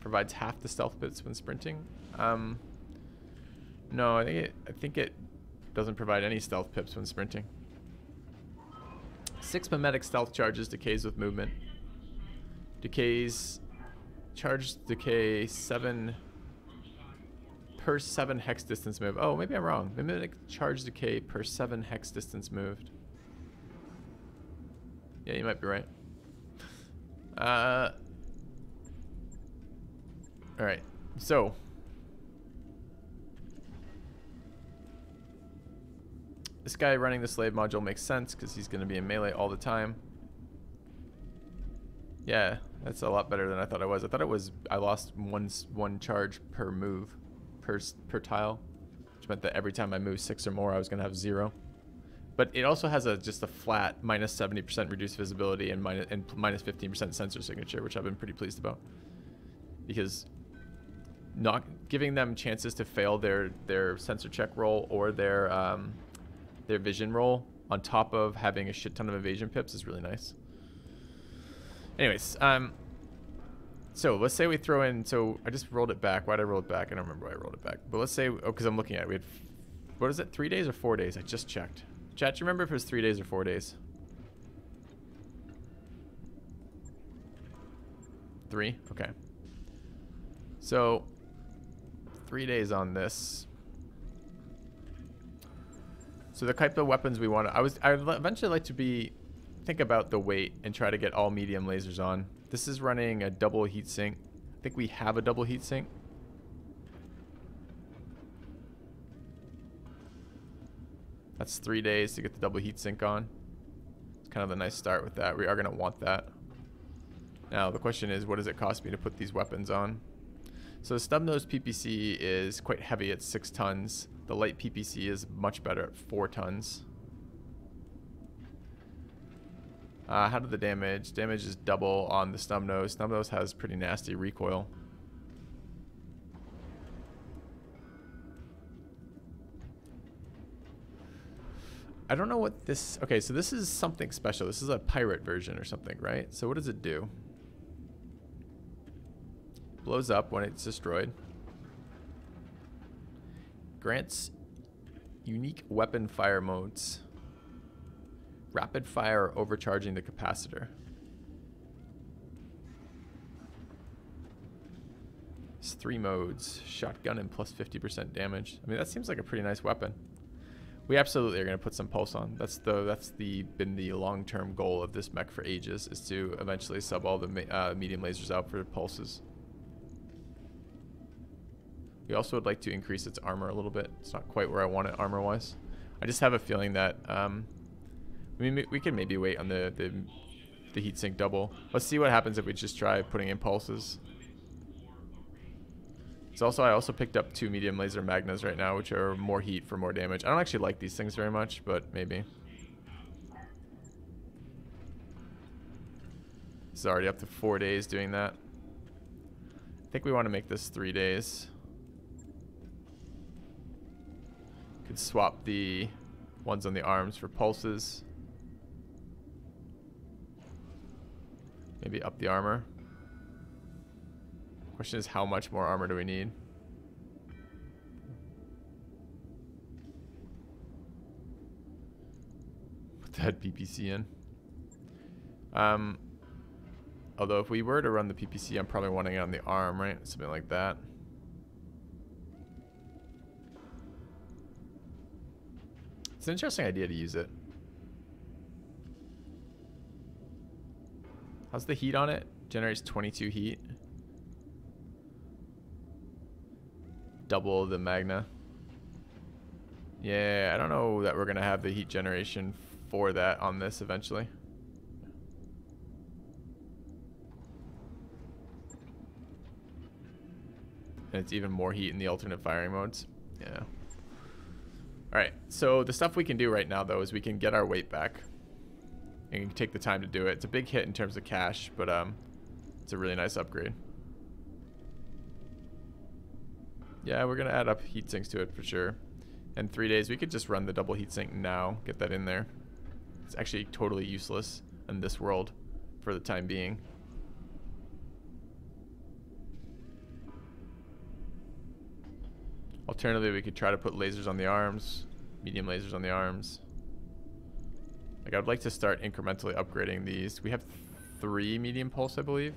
Provides half the stealth bits when sprinting. Um, no, I think it. I think it doesn't provide any stealth pips when sprinting. Six mimetic stealth charges decays with movement. Decays. Charge decay seven per seven hex distance move. Oh, maybe I'm wrong. Mimetic charge decay per seven hex distance moved. Yeah, you might be right. Uh. All right. So. This guy running the slave module makes sense because he's going to be in melee all the time. Yeah, that's a lot better than I thought it was. I thought it was I lost one one charge per move per, per tile, which meant that every time I moved six or more, I was going to have zero. But it also has a just a flat minus 70% reduced visibility and minus, and minus 15% sensor signature, which I've been pretty pleased about. Because not giving them chances to fail their, their sensor check roll or their, um, their vision roll on top of having a shit ton of evasion pips is really nice. Anyways, um, so let's say we throw in, so I just rolled it back. Why did I roll it back? I don't remember why I rolled it back. But let's say, oh, because I'm looking at it. We had, what is it, three days or four days? I just checked. Chat, do you remember if it was three days or four days? Three? Okay. So, three days on this. So the type of weapons we want, I was, I would eventually like to be, think about the weight and try to get all medium lasers on. This is running a double heatsink. I think we have a double heatsink. That's three days to get the double heatsink on. It's kind of a nice start with that. We are going to want that. Now, the question is, what does it cost me to put these weapons on? So the snub nose PPC is quite heavy at 6 tons. The light PPC is much better at 4 tons. Uh, how did the damage? Damage is double on the snub nose. Snub nose has pretty nasty recoil. I don't know what this... Okay, so this is something special. This is a pirate version or something, right? So what does it do? Blows up when it's destroyed. Grants unique weapon fire modes. Rapid fire overcharging the capacitor. It's three modes. Shotgun and plus 50% damage. I mean, that seems like a pretty nice weapon. We absolutely are going to put some pulse on. That's the that's the been the long-term goal of this mech for ages is to eventually sub all the uh, medium lasers out for pulses. We also would like to increase its armor a little bit. It's not quite where I want it armor-wise. I just have a feeling that um, I mean, we- could maybe wait on the, the, the heatsink double. Let's see what happens if we just try putting in pulses. So also, I also picked up two medium laser magnas right now, which are more heat for more damage. I don't actually like these things very much, but maybe. This is already up to four days doing that. I think we want to make this three days. Could swap the ones on the arms for pulses. Maybe up the armor. Question is how much more armor do we need? Put that PPC in. Um, although if we were to run the PPC, I'm probably wanting it on the arm, right? Something like that. It's an interesting idea to use it. How's the heat on it? Generates 22 heat. Double the Magna. Yeah, I don't know that we're going to have the heat generation for that on this eventually. And it's even more heat in the alternate firing modes. Yeah. Alright, so the stuff we can do right now, though, is we can get our weight back. And take the time to do it. It's a big hit in terms of cash, but um, it's a really nice upgrade. Yeah, we're going to add up heat sinks to it for sure. In three days, we could just run the double heatsink now, get that in there. It's actually totally useless in this world for the time being. Alternatively, we could try to put lasers on the arms, medium lasers on the arms. Like, I'd like to start incrementally upgrading these. We have three medium pulse, I believe.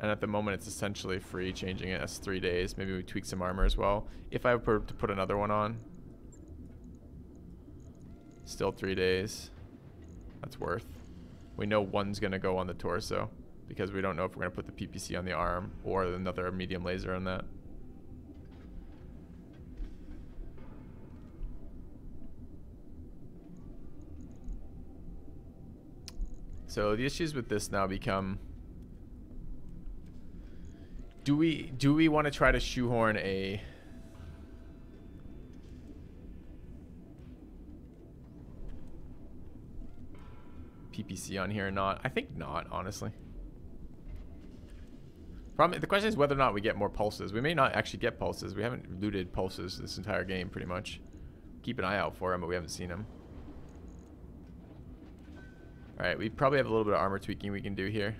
And at the moment, it's essentially free, changing it as three days. Maybe we tweak some armor as well. If I were to put another one on, still three days. That's worth. We know one's going to go on the torso because we don't know if we're going to put the PPC on the arm or another medium laser on that. So the issues with this now become do we do we want to try to shoehorn a PPC on here or not? I think not, honestly. Problem, the question is whether or not we get more pulses. We may not actually get pulses. We haven't looted pulses this entire game, pretty much. Keep an eye out for them, but we haven't seen them. Alright, we probably have a little bit of armor tweaking we can do here.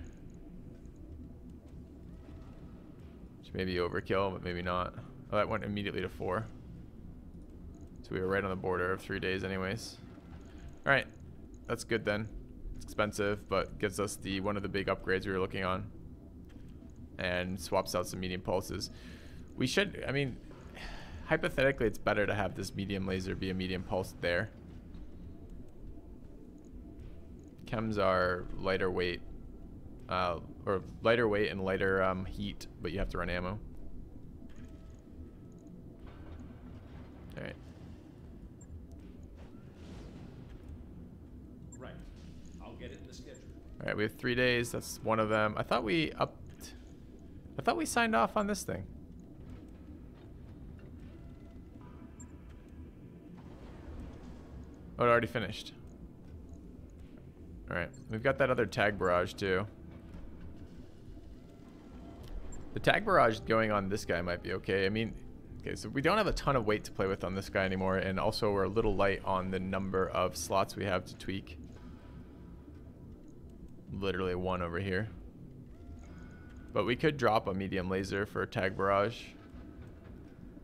Which may be overkill, but maybe not. Oh, that went immediately to four. So we were right on the border of three days anyways. Alright, that's good then. It's expensive, but gives us the one of the big upgrades we were looking on. And swaps out some medium pulses. We should, I mean, hypothetically it's better to have this medium laser be a medium pulse there. Chems are lighter weight, uh, or lighter weight and lighter um, heat, but you have to run ammo. All right. Right. I'll get it in the schedule. All right, we have three days. That's one of them. I thought we upped. I thought we signed off on this thing. Oh, it already finished. Alright, we've got that other tag barrage too. The tag barrage going on this guy might be okay. I mean, okay, so we don't have a ton of weight to play with on this guy anymore, and also we're a little light on the number of slots we have to tweak. Literally one over here. But we could drop a medium laser for a tag barrage.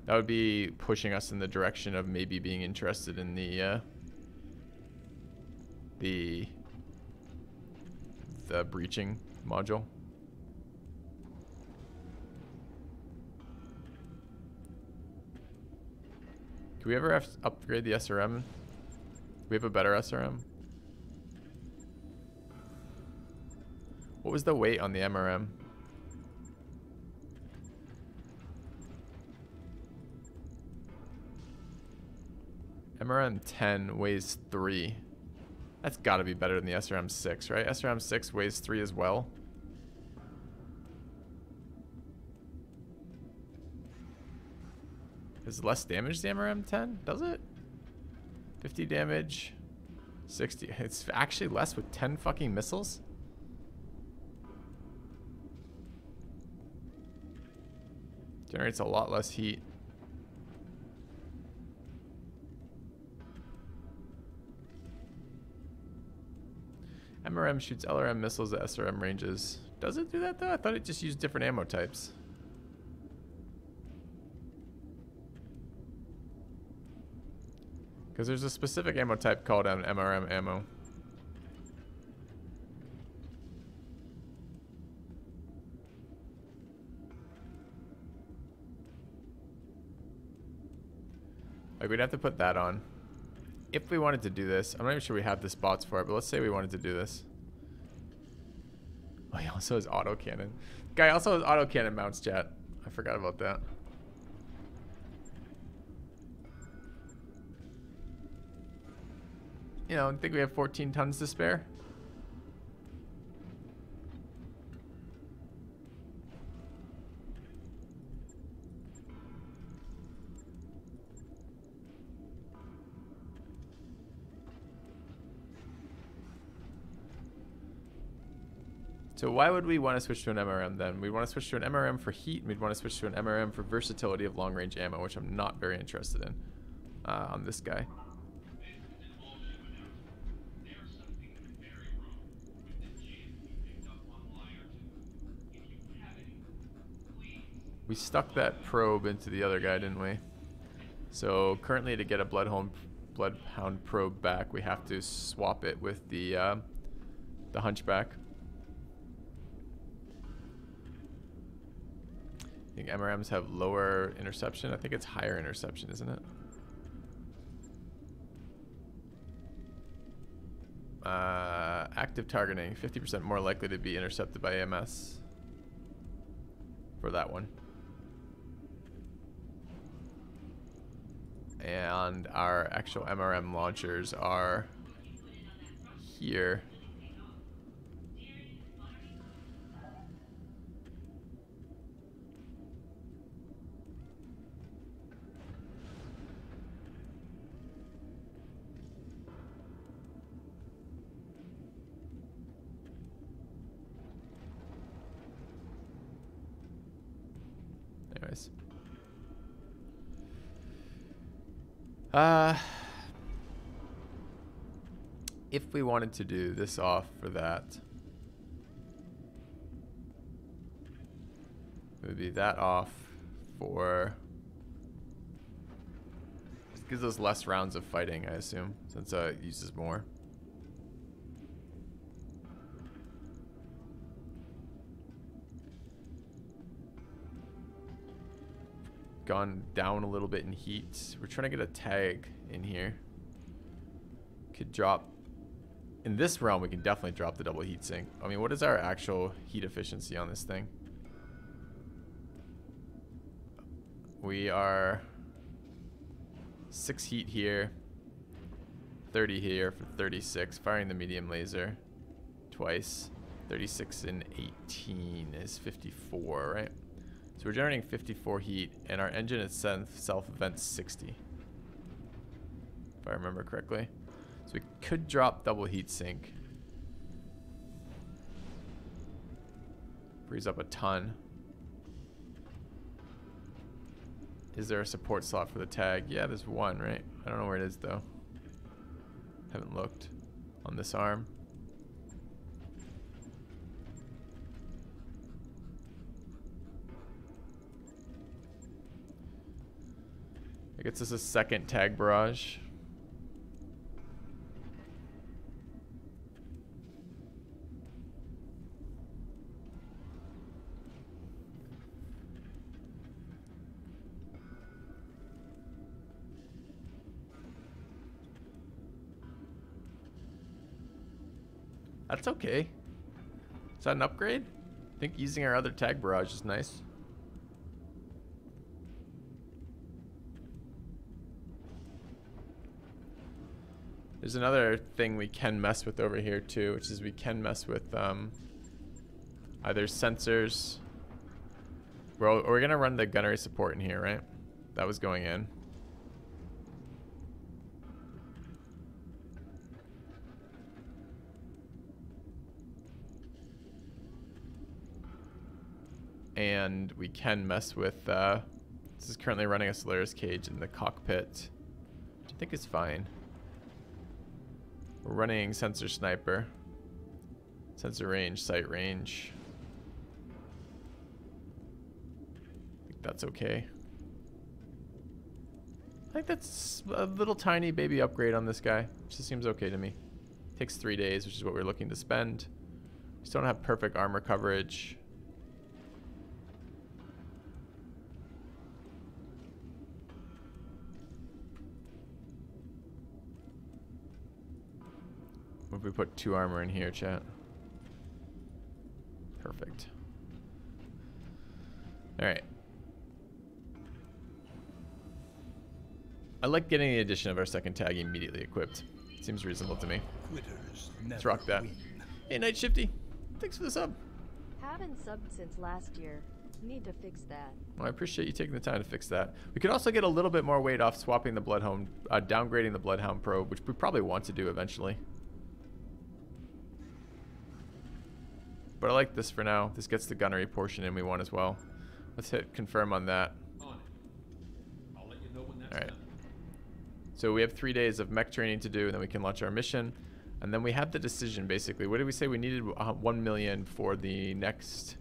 That would be pushing us in the direction of maybe being interested in the uh, the the breaching module. Can we ever have to upgrade the SRM? Do we have a better SRM? What was the weight on the MRM? MRM 10 weighs 3. That's got to be better than the SRM 6, right? SRM 6 weighs 3 as well. Is less damage the MRM 10? Does it? 50 damage. 60. It's actually less with 10 fucking missiles? Generates a lot less heat. MRM shoots LRM missiles at SRM ranges. Does it do that though? I thought it just used different ammo types. Because there's a specific ammo type called an MRM ammo. Like we'd have to put that on. If we wanted to do this, I'm not even sure we have the spots for it, but let's say we wanted to do this. Oh, he also has autocannon. Guy also has autocannon mounts, chat. I forgot about that. You know, I think we have 14 tons to spare. So why would we want to switch to an MRM then? We'd want to switch to an MRM for heat, and we'd want to switch to an MRM for versatility of long-range ammo, which I'm not very interested in uh, on this guy. We stuck that probe into the other guy, didn't we? So currently to get a Bloodhound, Bloodhound probe back, we have to swap it with the, uh, the Hunchback. I think MRMs have lower interception. I think it's higher interception, isn't it? Uh, active targeting, 50% more likely to be intercepted by AMS for that one. And our actual MRM launchers are here. Uh, if we wanted to do this off for that, it would be that off for. It gives us less rounds of fighting, I assume, since uh, it uses more. Gone down a little bit in heat. We're trying to get a tag in here. Could drop... In this realm, we can definitely drop the double heat sink. I mean, what is our actual heat efficiency on this thing? We are... 6 heat here. 30 here for 36. Firing the medium laser twice. 36 and 18 is 54, right? So we're generating 54 heat, and our engine itself vents 60. If I remember correctly. So we could drop double heat sink. Frees up a ton. Is there a support slot for the tag? Yeah, there's one, right? I don't know where it is, though. Haven't looked on this arm. It gets us a second tag barrage. That's okay. Is that an upgrade? I think using our other tag barrage is nice. There's another thing we can mess with over here too, which is we can mess with um, either sensors. We're, we're gonna run the gunnery support in here, right? That was going in. And we can mess with, uh, this is currently running a Solaris cage in the cockpit, which I think is fine. Running sensor sniper. Sensor range, sight range. I think that's okay. I think that's a little tiny baby upgrade on this guy. Just seems okay to me. Takes three days, which is what we're looking to spend. Still don't have perfect armor coverage. If we put two armor in here, chat? Perfect. Alright. I like getting the addition of our second tag immediately equipped. Seems reasonable to me. Quitters Let's rock that. win. Hey, Night Shifty. Thanks for the sub. Haven't subbed since last year. Need to fix that. Well, I appreciate you taking the time to fix that. We could also get a little bit more weight off swapping the Bloodhound, uh, downgrading the Bloodhound probe, which we probably want to do eventually. But I like this for now. This gets the gunnery portion in we want as well. Let's hit confirm on that. On it. I'll let you know All right. So we have three days of mech training to do, and then we can launch our mission. And then we have the decision, basically. What did we say? We needed uh, one million for the next,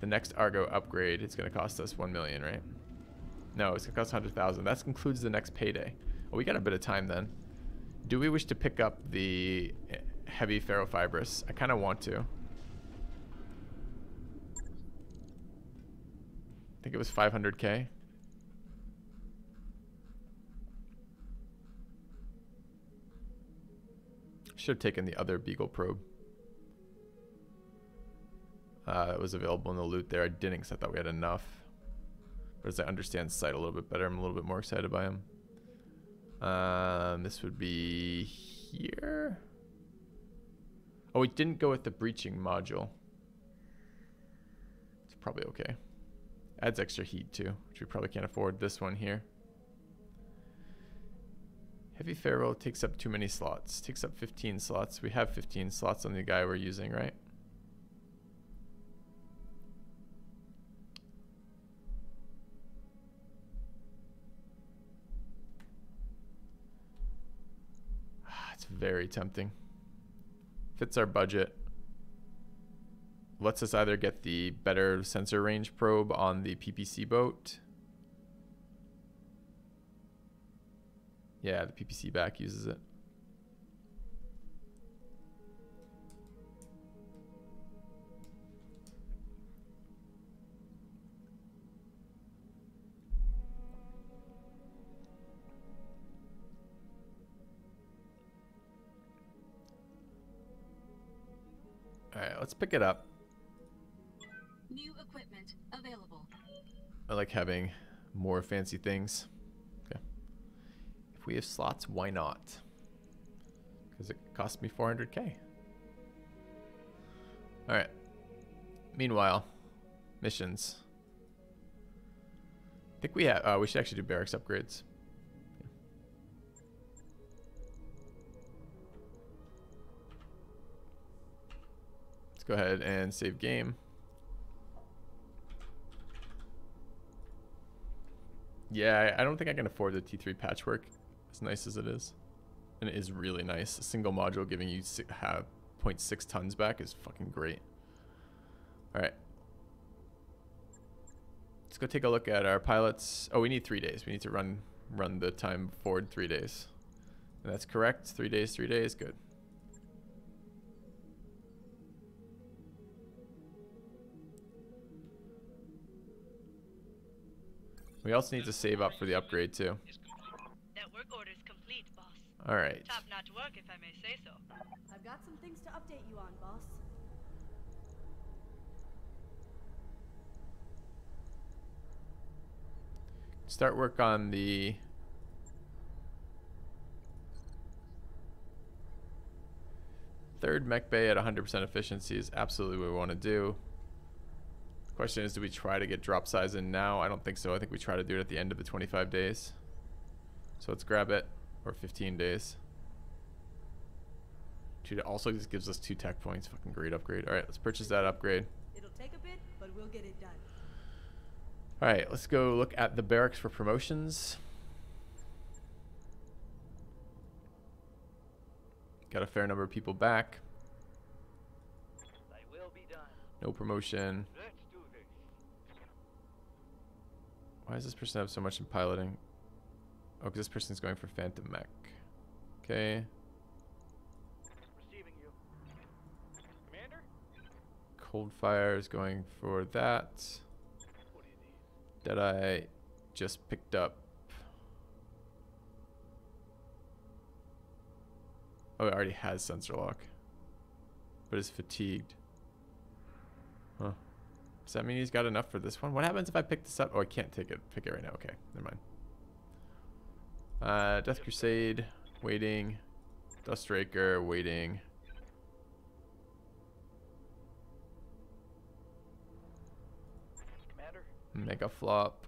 the next Argo upgrade. It's going to cost us one million, right? No, it's going to cost hundred thousand. That concludes the next payday. We got a bit of time then. Do we wish to pick up the eh, heavy ferrofibrous? I kind of want to. I think it was 500k. Should have taken the other Beagle probe. Uh, it was available in the loot there. I didn't because I thought we had enough. But as I understand Sight a little bit better, I'm a little bit more excited by him. Um, this would be here. Oh, we didn't go with the breaching module. It's probably okay. Adds extra heat too, which we probably can't afford. This one here. Heavy Ferro takes up too many slots. Takes up 15 slots. We have 15 slots on the guy we're using, right? Ah, It's very tempting. Fits our budget. Lets us either get the better sensor range probe on the PPC boat. Yeah, the PPC back uses it. All right, let's pick it up. New equipment available. I like having more fancy things. Okay. If we have slots, why not? Because it cost me 400k. All right. Meanwhile, missions. I think we have. Uh, we should actually do barracks upgrades. Let's go ahead and save game. Yeah, I don't think I can afford the T3 patchwork, as nice as it is. And it is really nice. A single module giving you have 0.6 tons back is fucking great. Alright. Let's go take a look at our pilots. Oh, we need three days. We need to run run the time forward three days. And that's correct. Three days, three days. Good. We also need to save up for the upgrade too. That work order complete, boss. All right. Top-notch work, if I may say so. I've got some things to update you on, boss. Start work on the Third mech bay at 100% efficiency is absolutely what we want to do. Question is, do we try to get drop size in now? I don't think so. I think we try to do it at the end of the 25 days. So let's grab it, or 15 days. Dude, it also just gives us two tech points. Fucking great upgrade. All right, let's purchase that upgrade. It'll take a bit, but we'll get it done. All right, let's go look at the barracks for promotions. Got a fair number of people back. They will be done. No promotion. Let's do this. Why does this person have so much in piloting? Oh, because this person's going for Phantom Mech. Okay. Receiving you. Commander? Coldfire is going for that. What do you need? Deadeye just picked up. Oh, it already has sensor lock. But it's fatigued. Does that mean he's got enough for this one? What happens if I pick this up? Oh, I can't take it. Pick it right now. Okay, never mind. Uh, Death Crusade, waiting. Dust Raker, waiting. Commander? Mega Flop,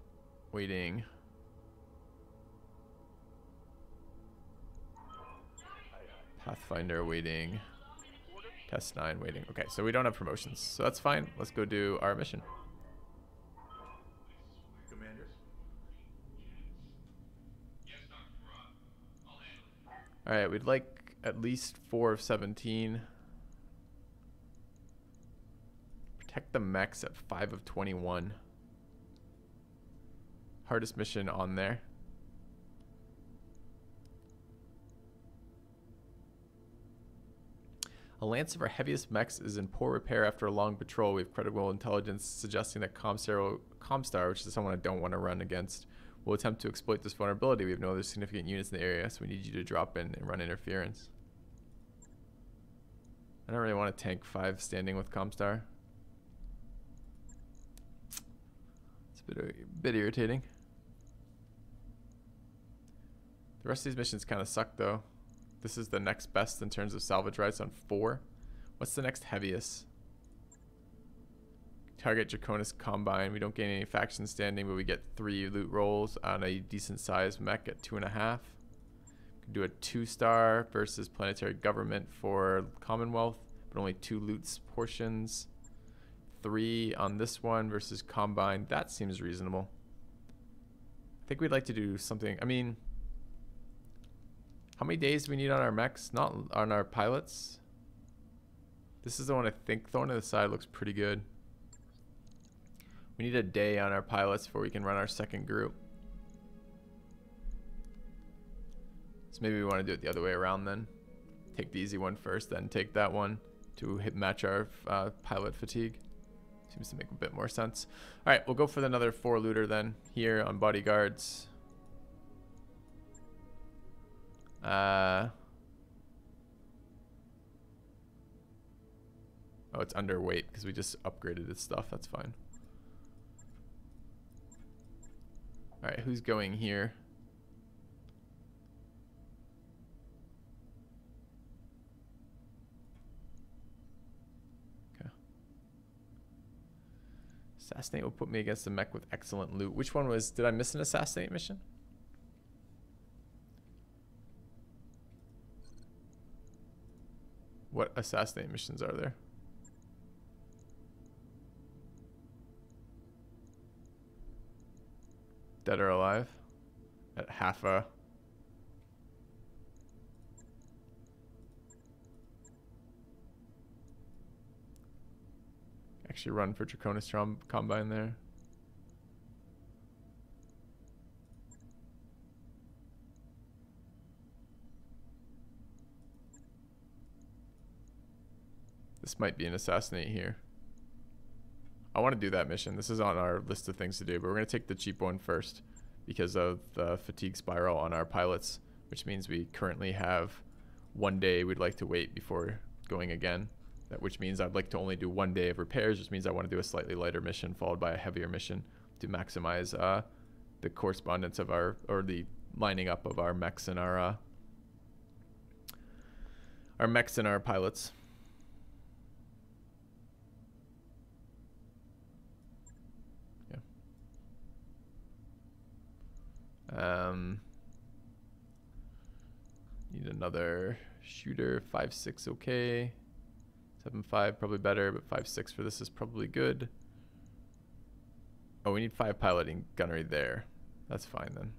waiting. Pathfinder waiting. Test 9 waiting. Okay, so we don't have promotions. So that's fine. Let's go do our mission. Commander? Alright, we'd like at least 4 of 17. Protect the mechs at 5 of 21. Hardest mission on there. A lance of our heaviest mechs is in poor repair after a long patrol. We have credible intelligence suggesting that Comstar, Comstar which is someone I don't want to run against, will attempt to exploit this vulnerability. We have no other significant units in the area, so we need you to drop in and run interference. I don't really want to tank 5 standing with Comstar. It's a bit, a bit irritating. The rest of these missions kind of suck though. This is the next best in terms of salvage rights on four. What's the next heaviest? Target Draconis Combine. We don't gain any faction standing, but we get three loot rolls on a decent sized mech at two and a half. Can do a two star versus Planetary Government for Commonwealth, but only two loot portions. Three on this one versus Combine. That seems reasonable. I think we'd like to do something. I mean, how many days do we need on our mechs? Not on our pilots. This is the one I think. The one on the side looks pretty good. We need a day on our pilots before we can run our second group. So maybe we want to do it the other way around then. Take the easy one first, then take that one to hit match our uh, pilot fatigue. Seems to make a bit more sense. All right, we'll go for another four looter then here on bodyguards. Uh, oh, it's underweight because we just upgraded its stuff. That's fine. All right, who's going here? Okay. Assassinate will put me against a mech with excellent loot. Which one was? Did I miss an assassinate mission? What assassinate missions are there? Dead or alive? At half a. Actually, run for Draconis Combine there. This might be an assassinate here. I want to do that mission. This is on our list of things to do, but we're going to take the cheap one first because of the fatigue spiral on our pilots, which means we currently have one day we'd like to wait before going again. That which means I'd like to only do one day of repairs, which means I want to do a slightly lighter mission followed by a heavier mission to maximize uh, the correspondence of our or the lining up of our mechs and our uh, our mechs and our pilots. Um, need another shooter. Five six, okay. Seven five probably better, but five six for this is probably good. Oh, we need five piloting gunnery there. That's fine then.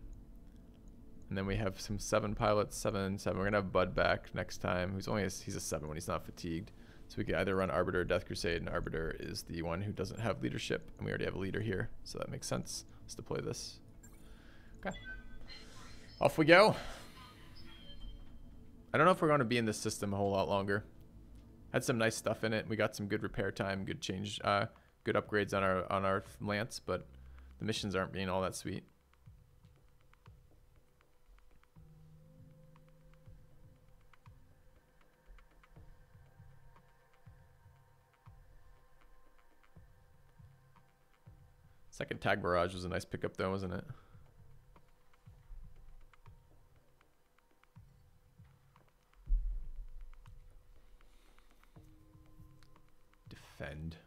And then we have some seven pilots, seven, seven. We're gonna have Bud back next time. Who's only a, he's a seven when he's not fatigued. So we could either run Arbiter or Death Crusade, and Arbiter is the one who doesn't have leadership, and we already have a leader here, so that makes sense. Let's deploy this. Okay. Off we go. I don't know if we're going to be in this system a whole lot longer. Had some nice stuff in it. We got some good repair time, good change, uh, good upgrades on our on our lance, but the missions aren't being all that sweet. Second tag barrage was a nice pickup though, wasn't it? Defend.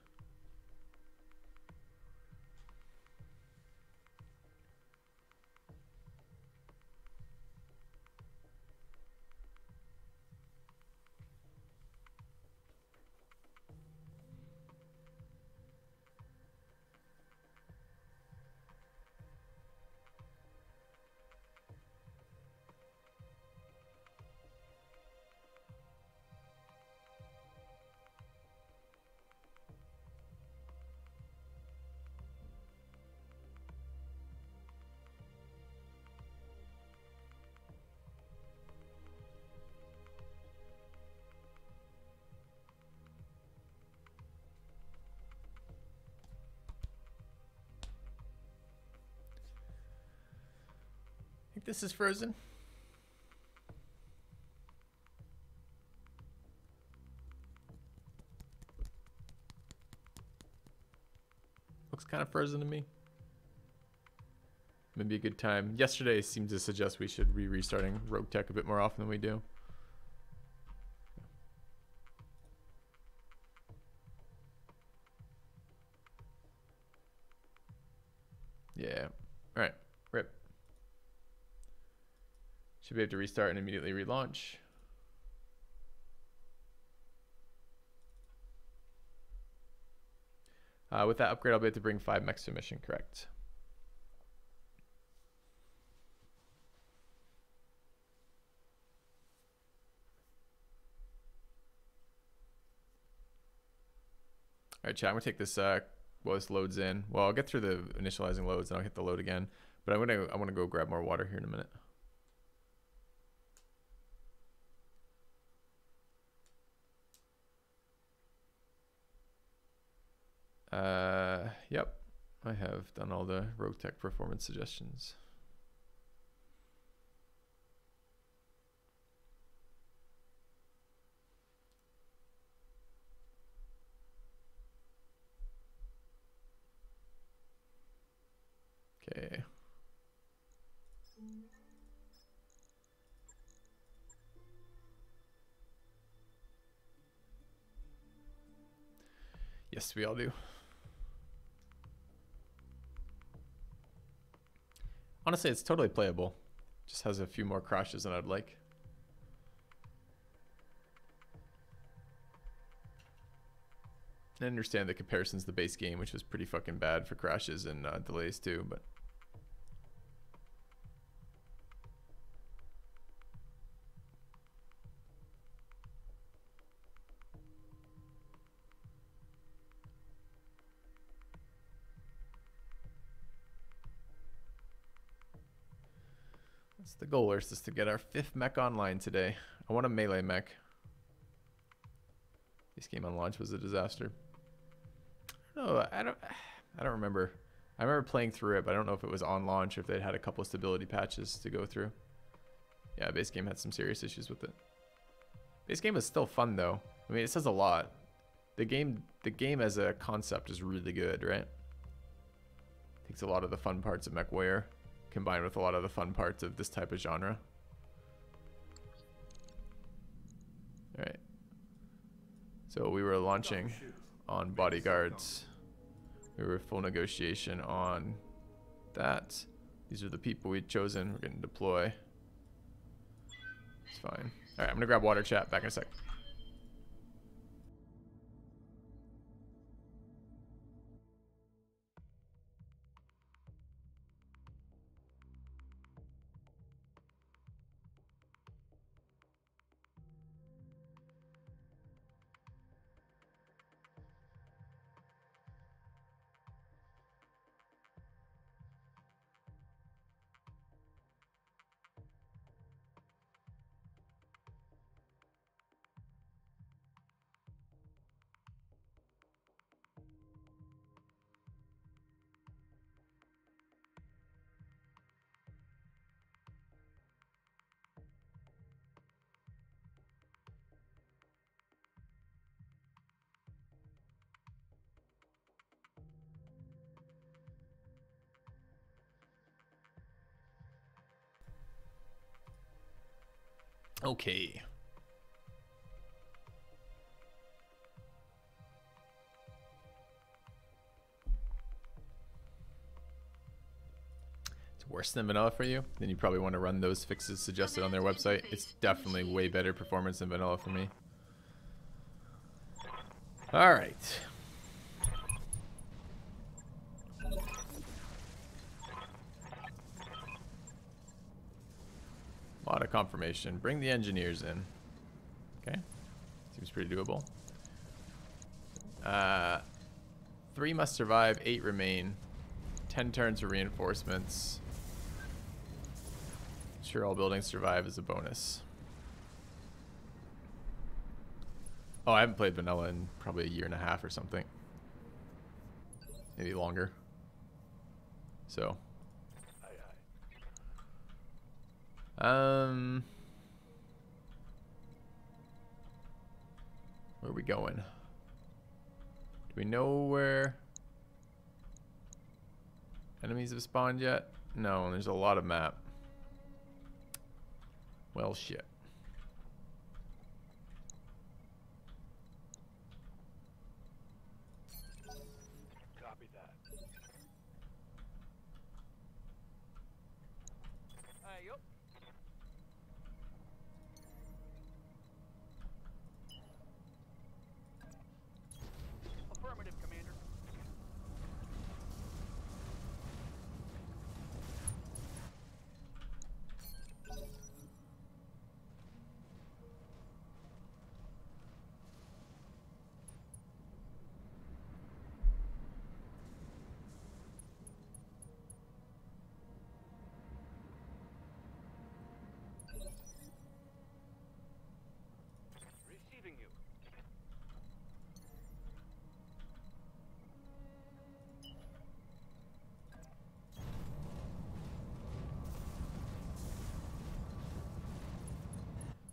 This is frozen. Looks kind of frozen to me. Maybe a good time. Yesterday seemed to suggest we should be restarting RogueTech a bit more often than we do. Yeah. All right. Rip. Should be able to restart and immediately relaunch. Uh, with that upgrade, I'll be able to bring five mechs to mission, correct? All right, chat, I'm gonna take this, uh, while this loads in. Well, I'll get through the initializing loads and I'll hit the load again. But I'm gonna, I wanna go grab more water here in a minute. Uh, yep. I have done all the RogueTech performance suggestions. Okay. Yes, we all do. Honestly, it's totally playable. Just has a few more crashes than I'd like. I understand the comparison's the base game, which was pretty fucking bad for crashes and uh, delays too, but... goal, is to get our fifth mech online today. I want a melee mech. This game on launch was a disaster. No, I don't. I don't remember. I remember playing through it, but I don't know if it was on launch or if they had a couple of stability patches to go through. Yeah, base game had some serious issues with it. Base game is still fun though. I mean, it says a lot. The game, the game as a concept is really good, right? Takes a lot of the fun parts of MechWarrior combined with a lot of the fun parts of this type of genre. Alright. So we were launching on bodyguards. We were full negotiation on that. These are the people we'd chosen. We're going to deploy. It's fine. All right, I'm going to grab water chat. Back in a sec. Okay. It's worse than vanilla for you, then you probably want to run those fixes suggested on their website. It's definitely way better performance than vanilla for me. All right. Confirmation. Bring the engineers in. Okay. Seems pretty doable. Uh, three must survive, eight remain. Ten turns for reinforcements. Sure all buildings survive as a bonus. Oh, I haven't played vanilla in probably a year and a half or something. Maybe longer. So, Um, where are we going? Do we know where enemies have spawned yet? No, there's a lot of map. Well, shit. Copy that. Hey, yup. Affirmative, Commander. Receiving you.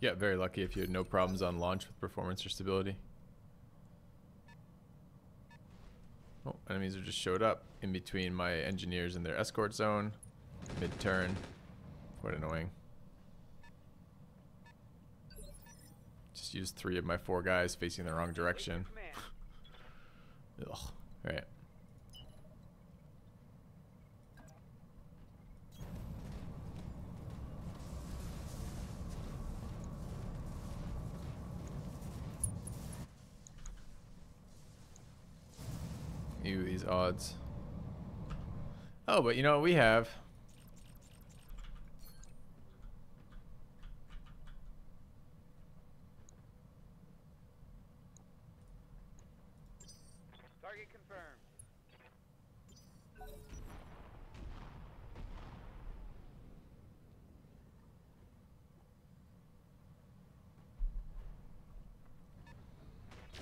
Yeah, very lucky if you had no problems on launch with performance or stability. Oh, enemies have just showed up in between my engineers and their escort zone. Mid-turn. Quite annoying. Just used three of my four guys facing the wrong direction. Ugh. Alright. These odds. Oh, but you know what we have? Target confirmed.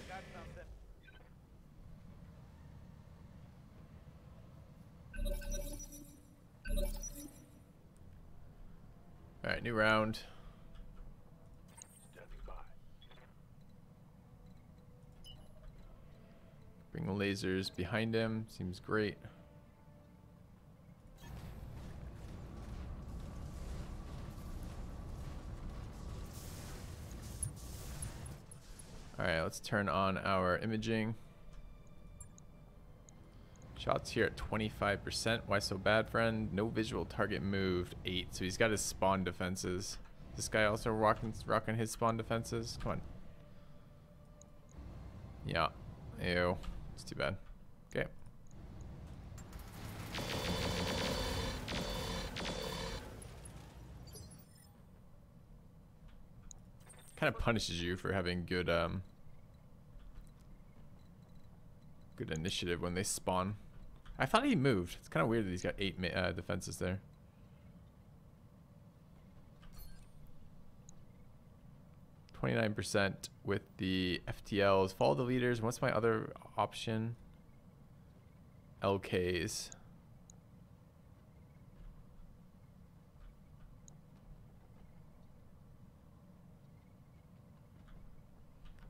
Got something. Alright, new round. Bring the lasers behind him. Seems great. Alright, let's turn on our imaging. Shots here at 25%. Why so bad, friend? No visual target moved. 8. So he's got his spawn defenses. This guy also rocking, rocking his spawn defenses. Come on. Yeah. Ew. It's too bad. Okay. Kind of punishes you for having good um good initiative when they spawn. I thought he moved. It's kind of weird that he's got eight uh, defenses there. Twenty-nine percent with the FTLs. Follow the leaders. What's my other option? LKs.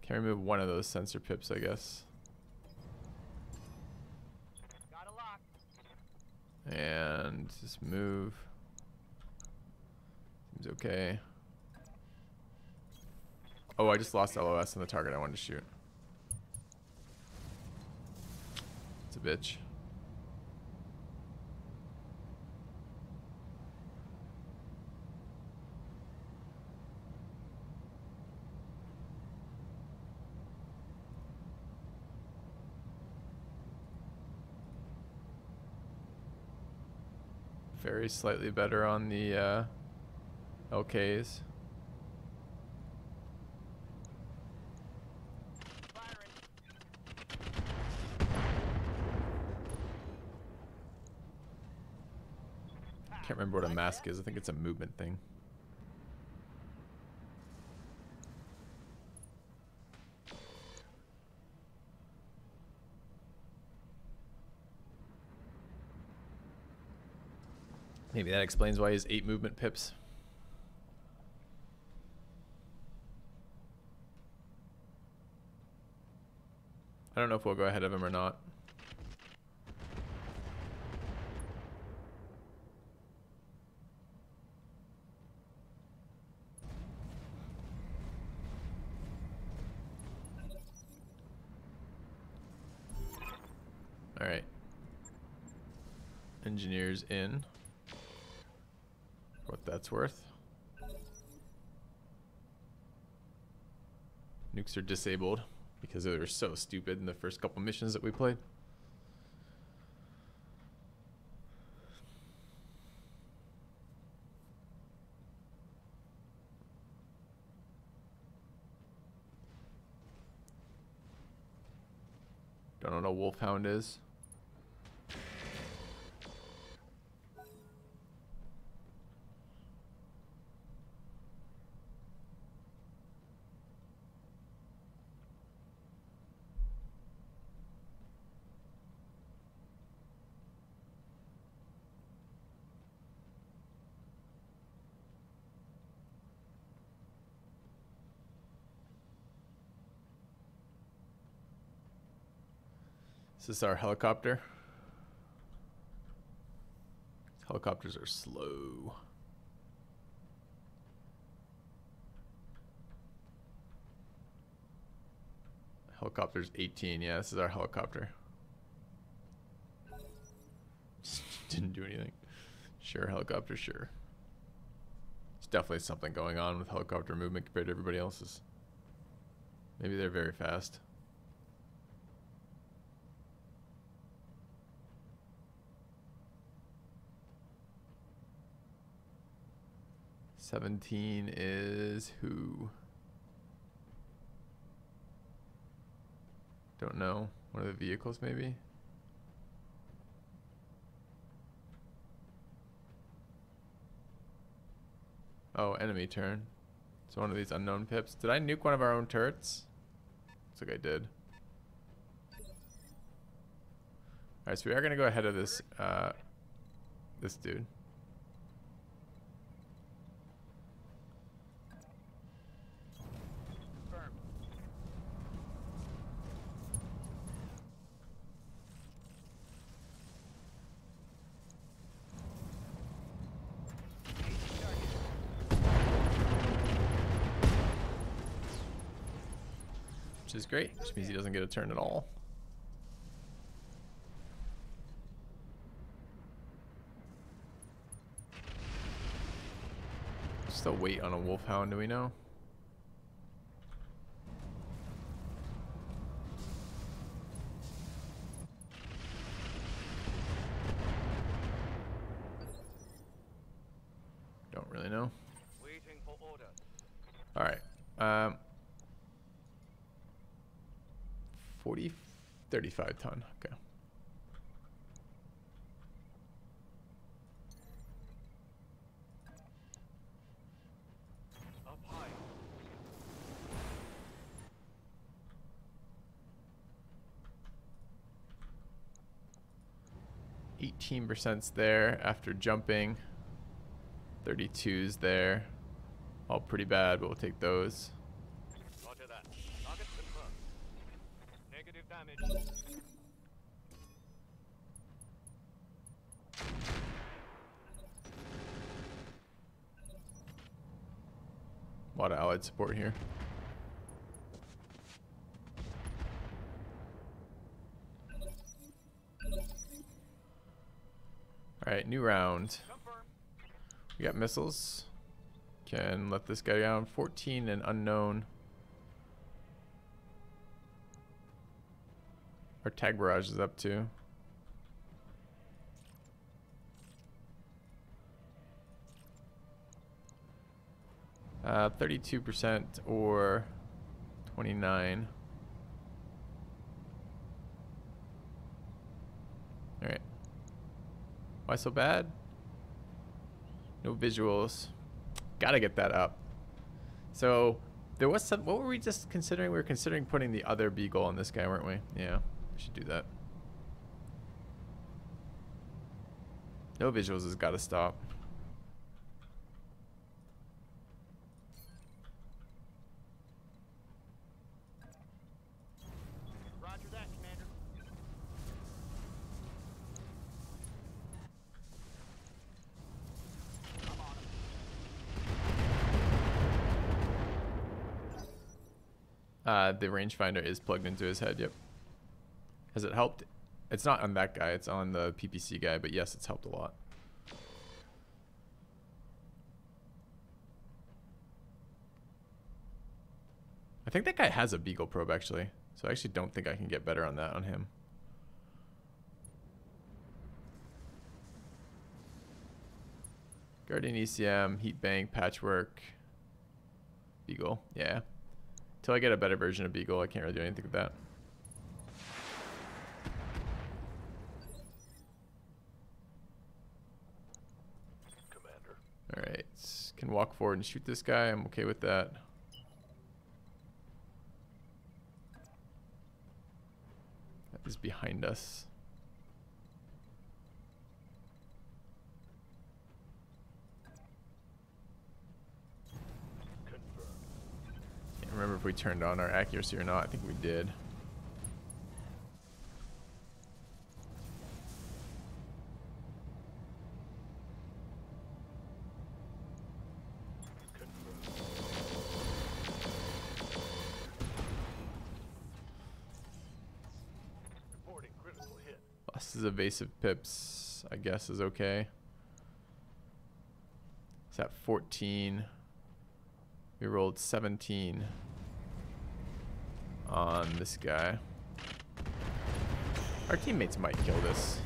Can remove one of those sensor pips, I guess. Got a lock. And just move. Seems okay. Oh, I just lost LOS on the target I wanted to shoot. It's a bitch. Very slightly better on the uh, LKs. Can't remember what a MASC is. I think it's a movement thing. Maybe that explains why he's eight movement pips. I don't know if we'll go ahead of him or not. All right. Engineers in. What that's worth. Nukes are disabled because they were so stupid in the first couple missions that we played. Don't know what a wolfhound is. Is this our helicopter? Helicopters are slow. Helicopter's 18. Yeah, this is our helicopter. Didn't do anything. Sure, helicopter, sure. There's definitely something going on with helicopter movement compared to everybody else's. Maybe they're very fast. Seventeen is who? Don't know. One of the vehicles, maybe? Oh, enemy turn. It's one of these unknown pips. Did I nuke one of our own turrets? Looks like I did. Alright, so we are gonna go ahead of this uh this dude. means he doesn't get a turn at all. Still wait on a wolfhound, do we know? 18%'s there after jumping. 32's there. All pretty bad, but we'll take those. Roger that. Target. Negative damage. A lot of allied support here. New round. We got missiles. Can let this guy down. 14 and unknown. Our tag barrage is up too. Uh, 32% or 29. Alright. Why so bad? No visuals. Gotta get that up. So, there was some. What were we just considering? We were considering putting the other beagle on this guy, weren't we? Yeah, we should do that. No visuals has got to stop. Roger that, Commander. I'm on it. Uh, the rangefinder is plugged into his head. Yep. Has it helped? It's not on that guy. It's on the PPC guy. But yes, it's helped a lot. I think that guy has a beagle probe actually. So I actually don't think I can get better on that on him. Guardian ECM, Heat Bank, Patchwork, Beagle. Yeah. Until I get a better version of Beagle, I can't really do anything with that. Commander. Alright. Can walk forward and shoot this guy. I'm okay with that. That is behind us. Remember if we turned on our accuracy or not. I think we did. His evasive pips, I guess, is okay. It's at 14. We rolled 17 on this guy. Our teammates might kill this.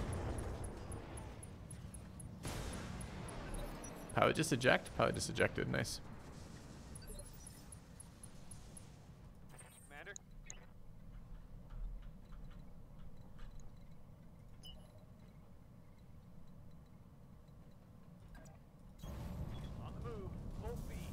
Pilot just eject? Pilot just ejected. Nice. Commander. On the move. Full speed.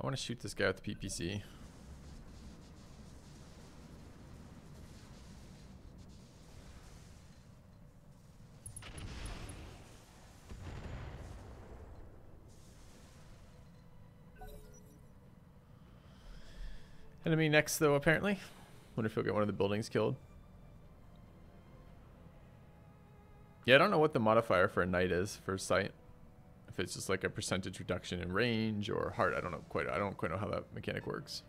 I want to shoot this guy with the PPC. Enemy next, though, apparently. Wonder if he'll get one of the buildings killed. Yeah, I don't know what the modifier for a night is for sight. If it's just like a percentage reduction in range or heart. I don't know quite. I don't quite know how that mechanic works.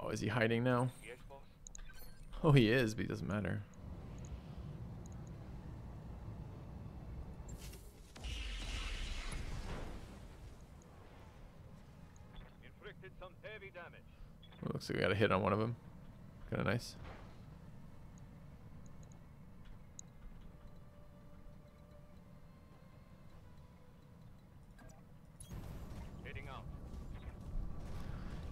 Oh, is he hiding now? Oh, he is, but he doesn't matter. Inflicted some heavy damage. Well, looks like we got a hit on one of them. Kind of nice. Heading out.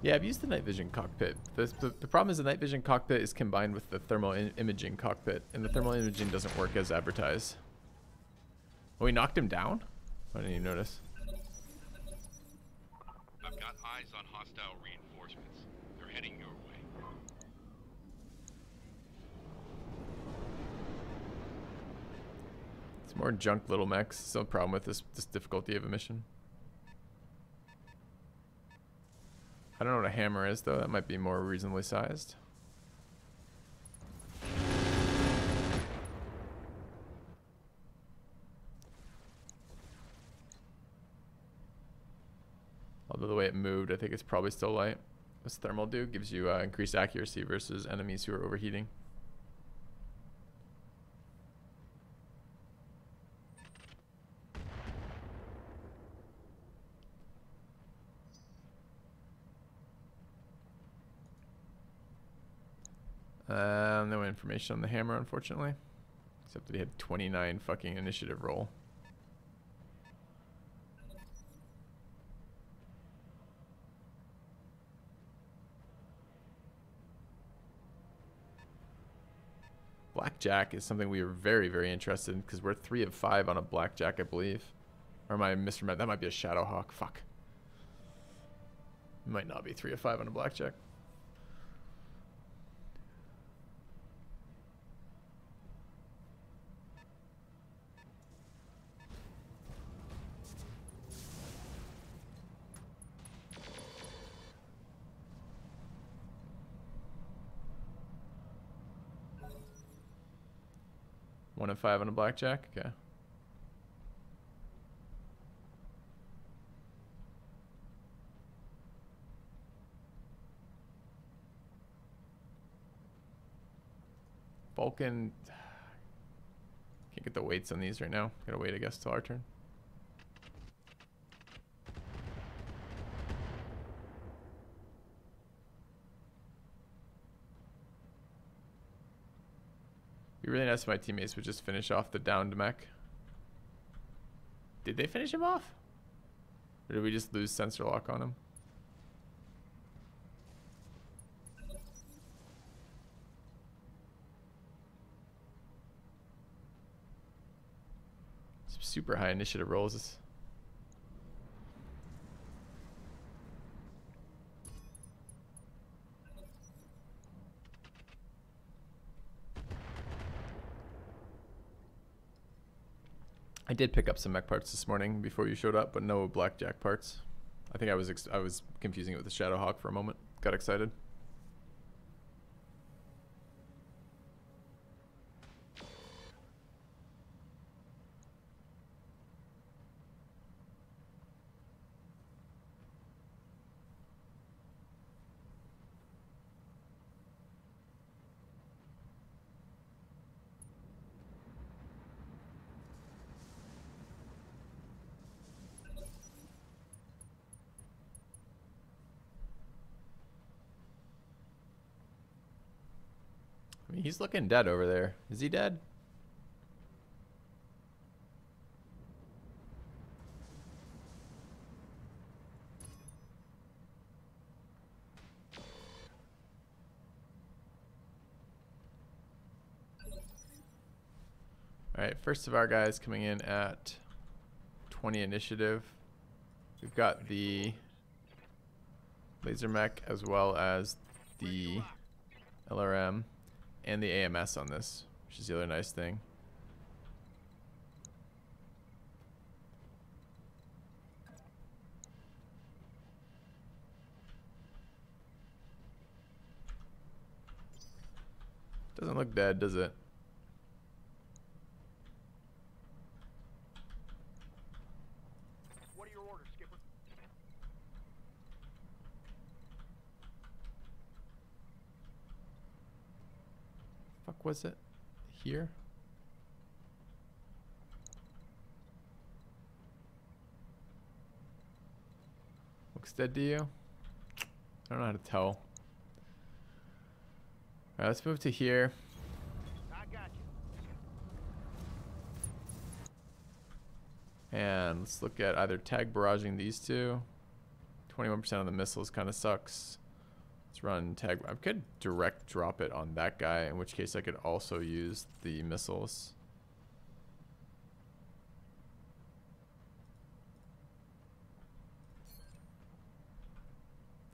Yeah, I've used the night vision cockpit. The, the, the problem is the night vision cockpit is combined with the thermal in- imaging cockpit, and the thermal imaging doesn't work as advertised. Oh, we knocked him down? I didn't even notice. I've got eyes on hostile reinforcements. They're heading your way. It's more junk little mechs. It's no problem with this, this difficulty of a mission. I don't know what a hammer is, though. That might be more reasonably sized. Although the way it moved, I think it's probably still light. This thermal do gives you uh, increased accuracy versus enemies who are overheating. Um, no information on the hammer, unfortunately. Except that he had 29 fucking initiative roll. Blackjack is something we are very, very interested in because we're three of five on a blackjack, I believe. Or am I misremembered? That might be a Shadowhawk. Fuck. Might not be three of five on a blackjack. One of five on a blackjack? Okay. Vulcan. Can't get the weights on these right now. Gotta wait, I guess, till our turn. Be really nice if my teammates would just finish off the downed mech. Did they finish him off? Or did we just lose sensor lock on him? Super high initiative rolls. I did pick up some mech parts this morning before you showed up, but no blackjack parts. I think I was I was confusing it with the Shadowhawk for a moment. Got excited. He's looking dead over there. Is he dead? Alright, first of our guys coming in at 20 initiative. We've got the laser mech as well as the LRM and the AMS on this, which is the other nice thing. Doesn't look dead, does it? orders, Skipper. Was it? Here? Looks dead to you? I don't know how to tell. Alright, let's move to here. And let's look at either tag barraging these two. 21% of the missiles kind of sucks. Let's run tag. I could direct drop it on that guy, in which case I could also use the missiles.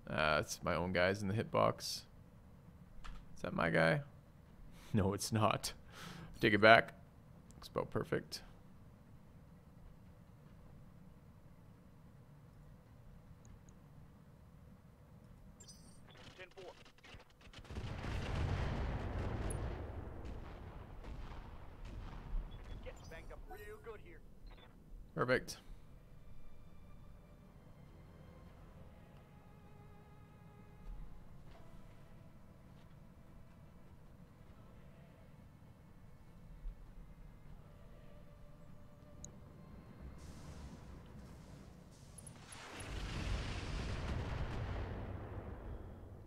Uh, it's my own guys in the hitbox. Is that my guy? No, it's not. Take it back. Looks about perfect. Ten four. Getting banged up real good here. Perfect.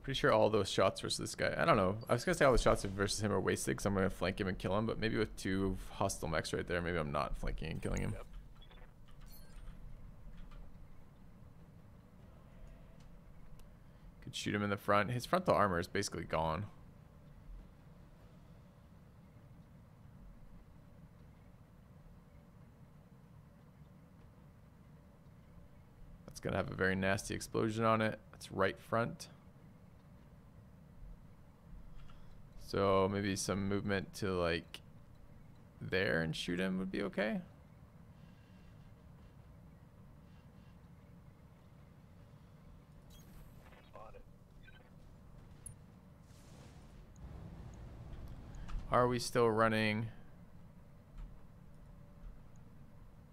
Pretty sure all those shots versus this guy. I don't know. I was gonna say all the shots versus him are wasted because I'm gonna flank him and kill him. But maybe with two hostile mechs right there, maybe I'm not flanking and killing him. Yep. Shoot him in the front. His frontal armor is basically gone. That's gonna have a very nasty explosion on it. That's right front. So maybe some movement to like there and shoot him would be okay. Are we still running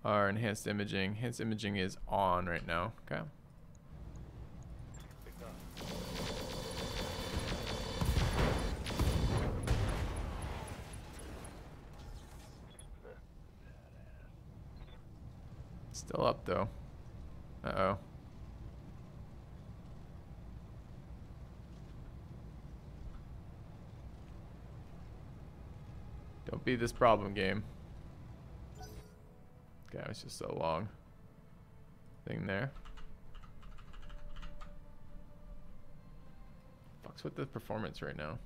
our enhanced imaging? Enhanced imaging is on right now. Okay. Still up though. Uh Don't be this problem game. Okay, it's just so long. Thing there. Fucks with the performance right now.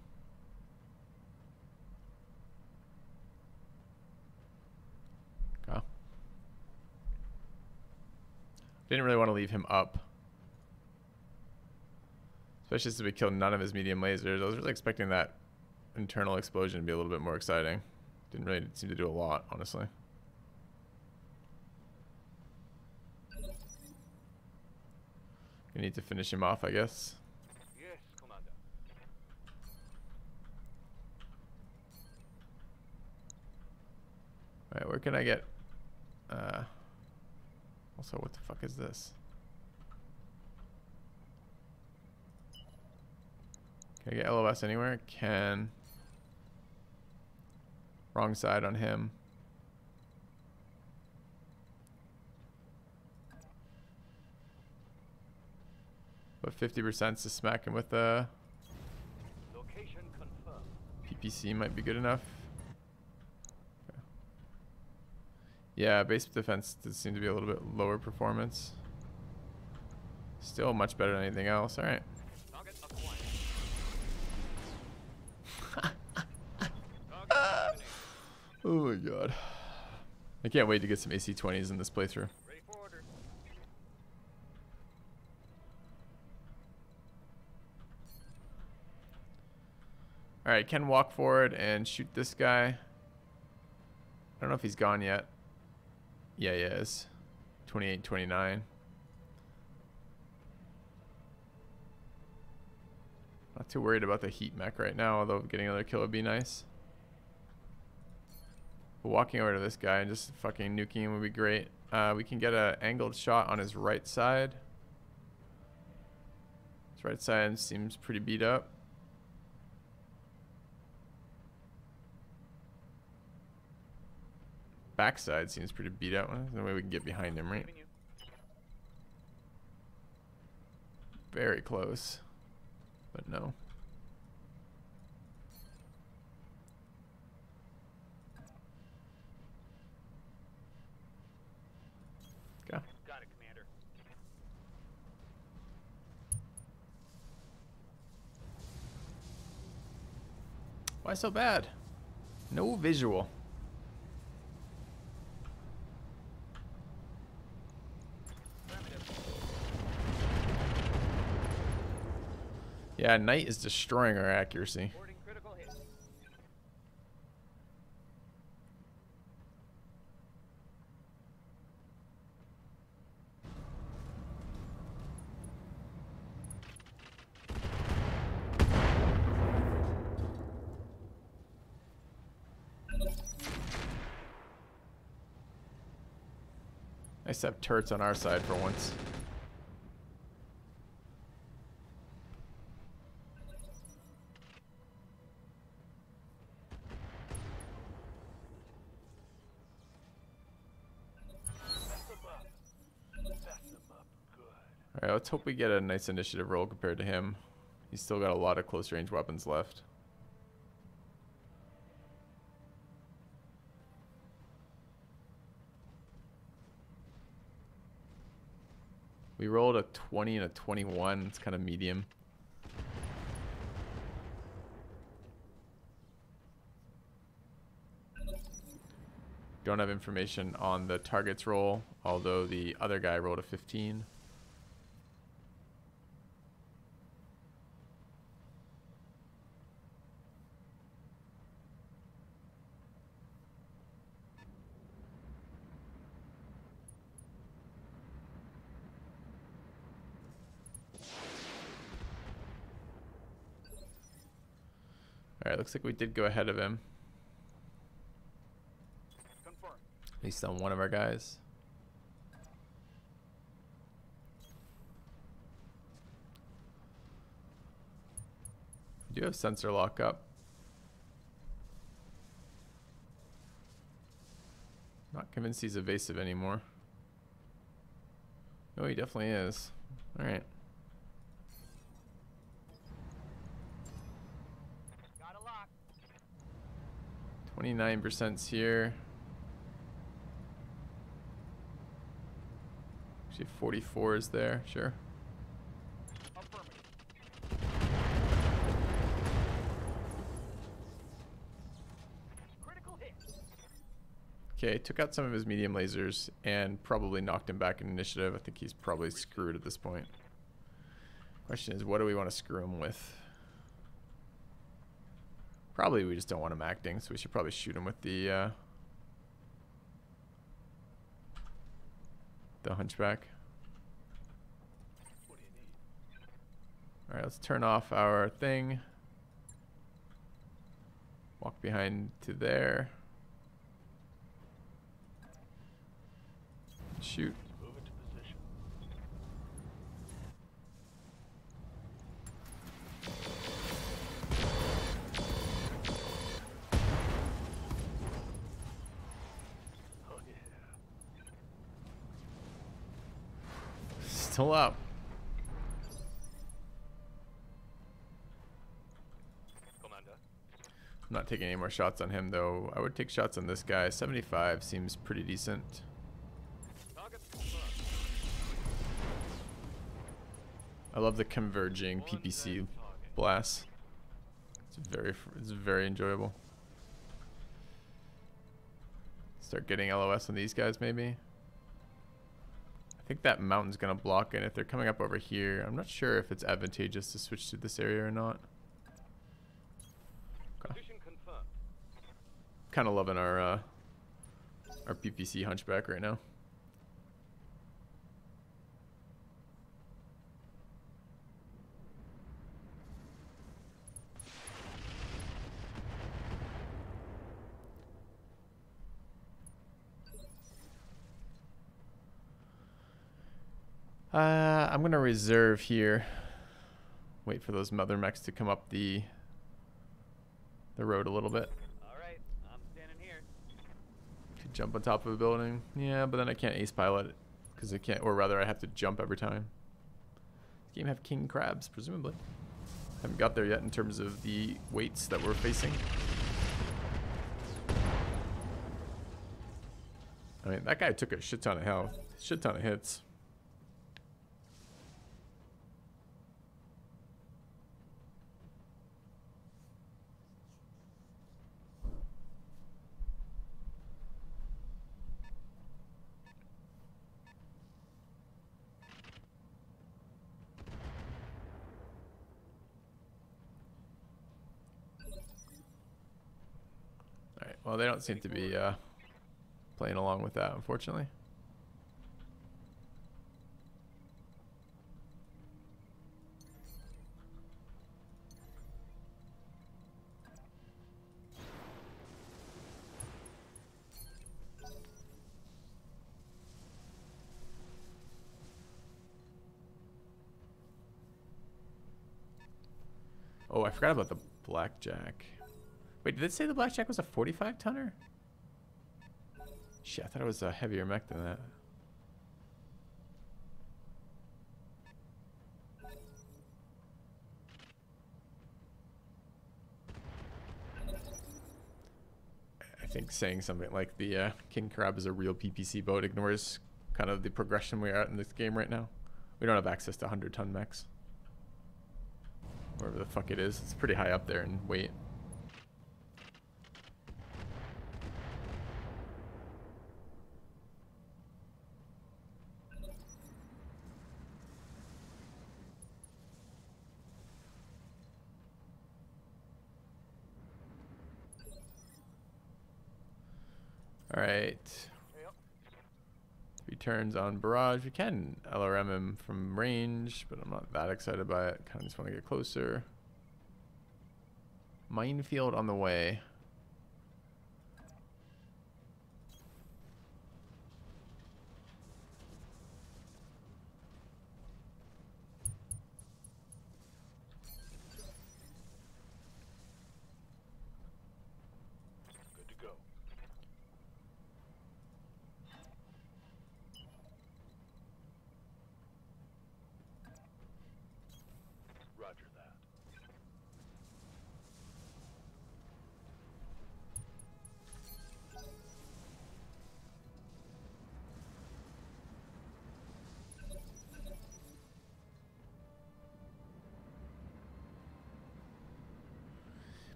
Okay. Didn't really want to leave him up. Especially since we killed none of his medium lasers. I was really expecting that internal explosion to be a little bit more exciting. Didn't really seem to do a lot, honestly. We need to finish him off, I guess. Yes, Commander. Alright, where can I get... Uh, also, what the fuck is this? Can I get LOS anywhere? Can. Wrong side on him. But 50% to smack him with a PPC might be good enough. Okay. Yeah, base defense does seem to be a little bit lower performance. Still much better than anything else. All right. Target acquired. Target eliminated. Oh my god. I can't wait to get some AC-20s in this playthrough. Alright, Ken walk forward and shoot this guy. I don't know if he's gone yet. Yeah, he is. 28, 29. Not too worried about the heat mech right now, although getting another kill would be nice. Walking over to this guy and just fucking nuking him would be great. Uh, we can get a angled shot on his right side. His right side seems pretty beat up. Backside seems pretty beat up. There's no way we can get behind him, right? Very close. But no. Okay. Got it, Commander. Why so bad? No visual. Yeah, Night is destroying our accuracy. Reporting critical hit. Nice have turrets on our side for once. Alright, let's hope we get a nice initiative roll compared to him. He's still got a lot of close range weapons left. We rolled a 20 and a 21. It's kind of medium. Don't have information on the targets roll, although the other guy rolled a 15. Looks like we did go ahead of him. At least on one of our guys. We do have sensor lockup. Not convinced he's evasive anymore. No, he definitely is. Alright. Got a lock. 29% here. Actually, 44 is there, sure. Okay, took out some of his medium lasers and probably knocked him back in initiative. I think he's probably screwed at this point. Question is, what do we want to screw him with? Probably we just don't want him acting, so we should probably shoot him with the uh, the hunchback. What do you need? All right, let's turn off our thing. Walk behind to there. Shoot. Move into position. Oh yeah. I'm not taking any more shots on him though. I would take shots on this guy. 75 seems pretty decent. I love the converging PPC blast. It's very it's very enjoyable. Start getting LOS on these guys maybe. I think that mountain's gonna block it. If they're coming up over here, I'm not sure if it's advantageous to switch to this area or not. Kind of loving our uh, our PPC hunchback right now. Uh, I'm gonna reserve here. Wait for those mother mechs to come up the the road a little bit. Alright, I'm standing here. Could jump on top of a building. Yeah, but then I can't ace pilot it because I can't, or rather, I have to jump every time. This game have king crabs, presumably. Haven't got there yet in terms of the weights that we're facing. I mean, that guy took a shit ton of health, shit ton of hits. Alright, well, they don't seem to be uh, playing along with that, unfortunately. Oh, I forgot about the blackjack. Wait, did it say the blackjack was a 45 tonner? Shit, I thought it was a heavier mech than that. I think saying something like the uh, King Crab is a real PPC boat ignores kind of the progression we are at in this game right now. We don't have access to 100 ton mechs. Wherever the fuck it is, it's pretty high up there in weight. All right. Three turns on barrage. We can LRM him from range, but I'm not that excited by it. Kind of just want to get closer. Minefield on the way.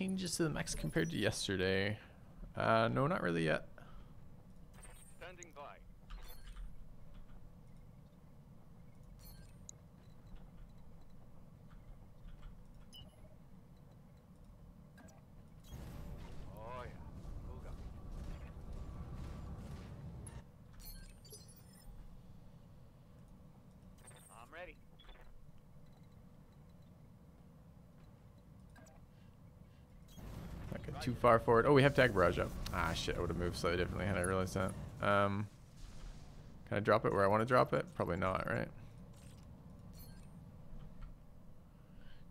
Changes to the mechs compared to yesterday. Uh, no, not really yet. Standing by. Oh yeah. Move up. I'm ready. Not get too far forward. Oh, we have tag barrage up. Ah, shit. I would have moved slightly differently had I realized that. Um, can I drop it where I want to drop it? Probably not, right?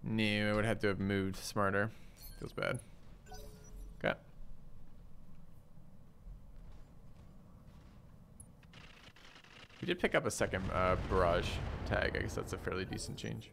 No, I would have to have moved smarter. Feels bad. Okay. We did pick up a second uh, barrage tag. I guess that's a fairly decent change.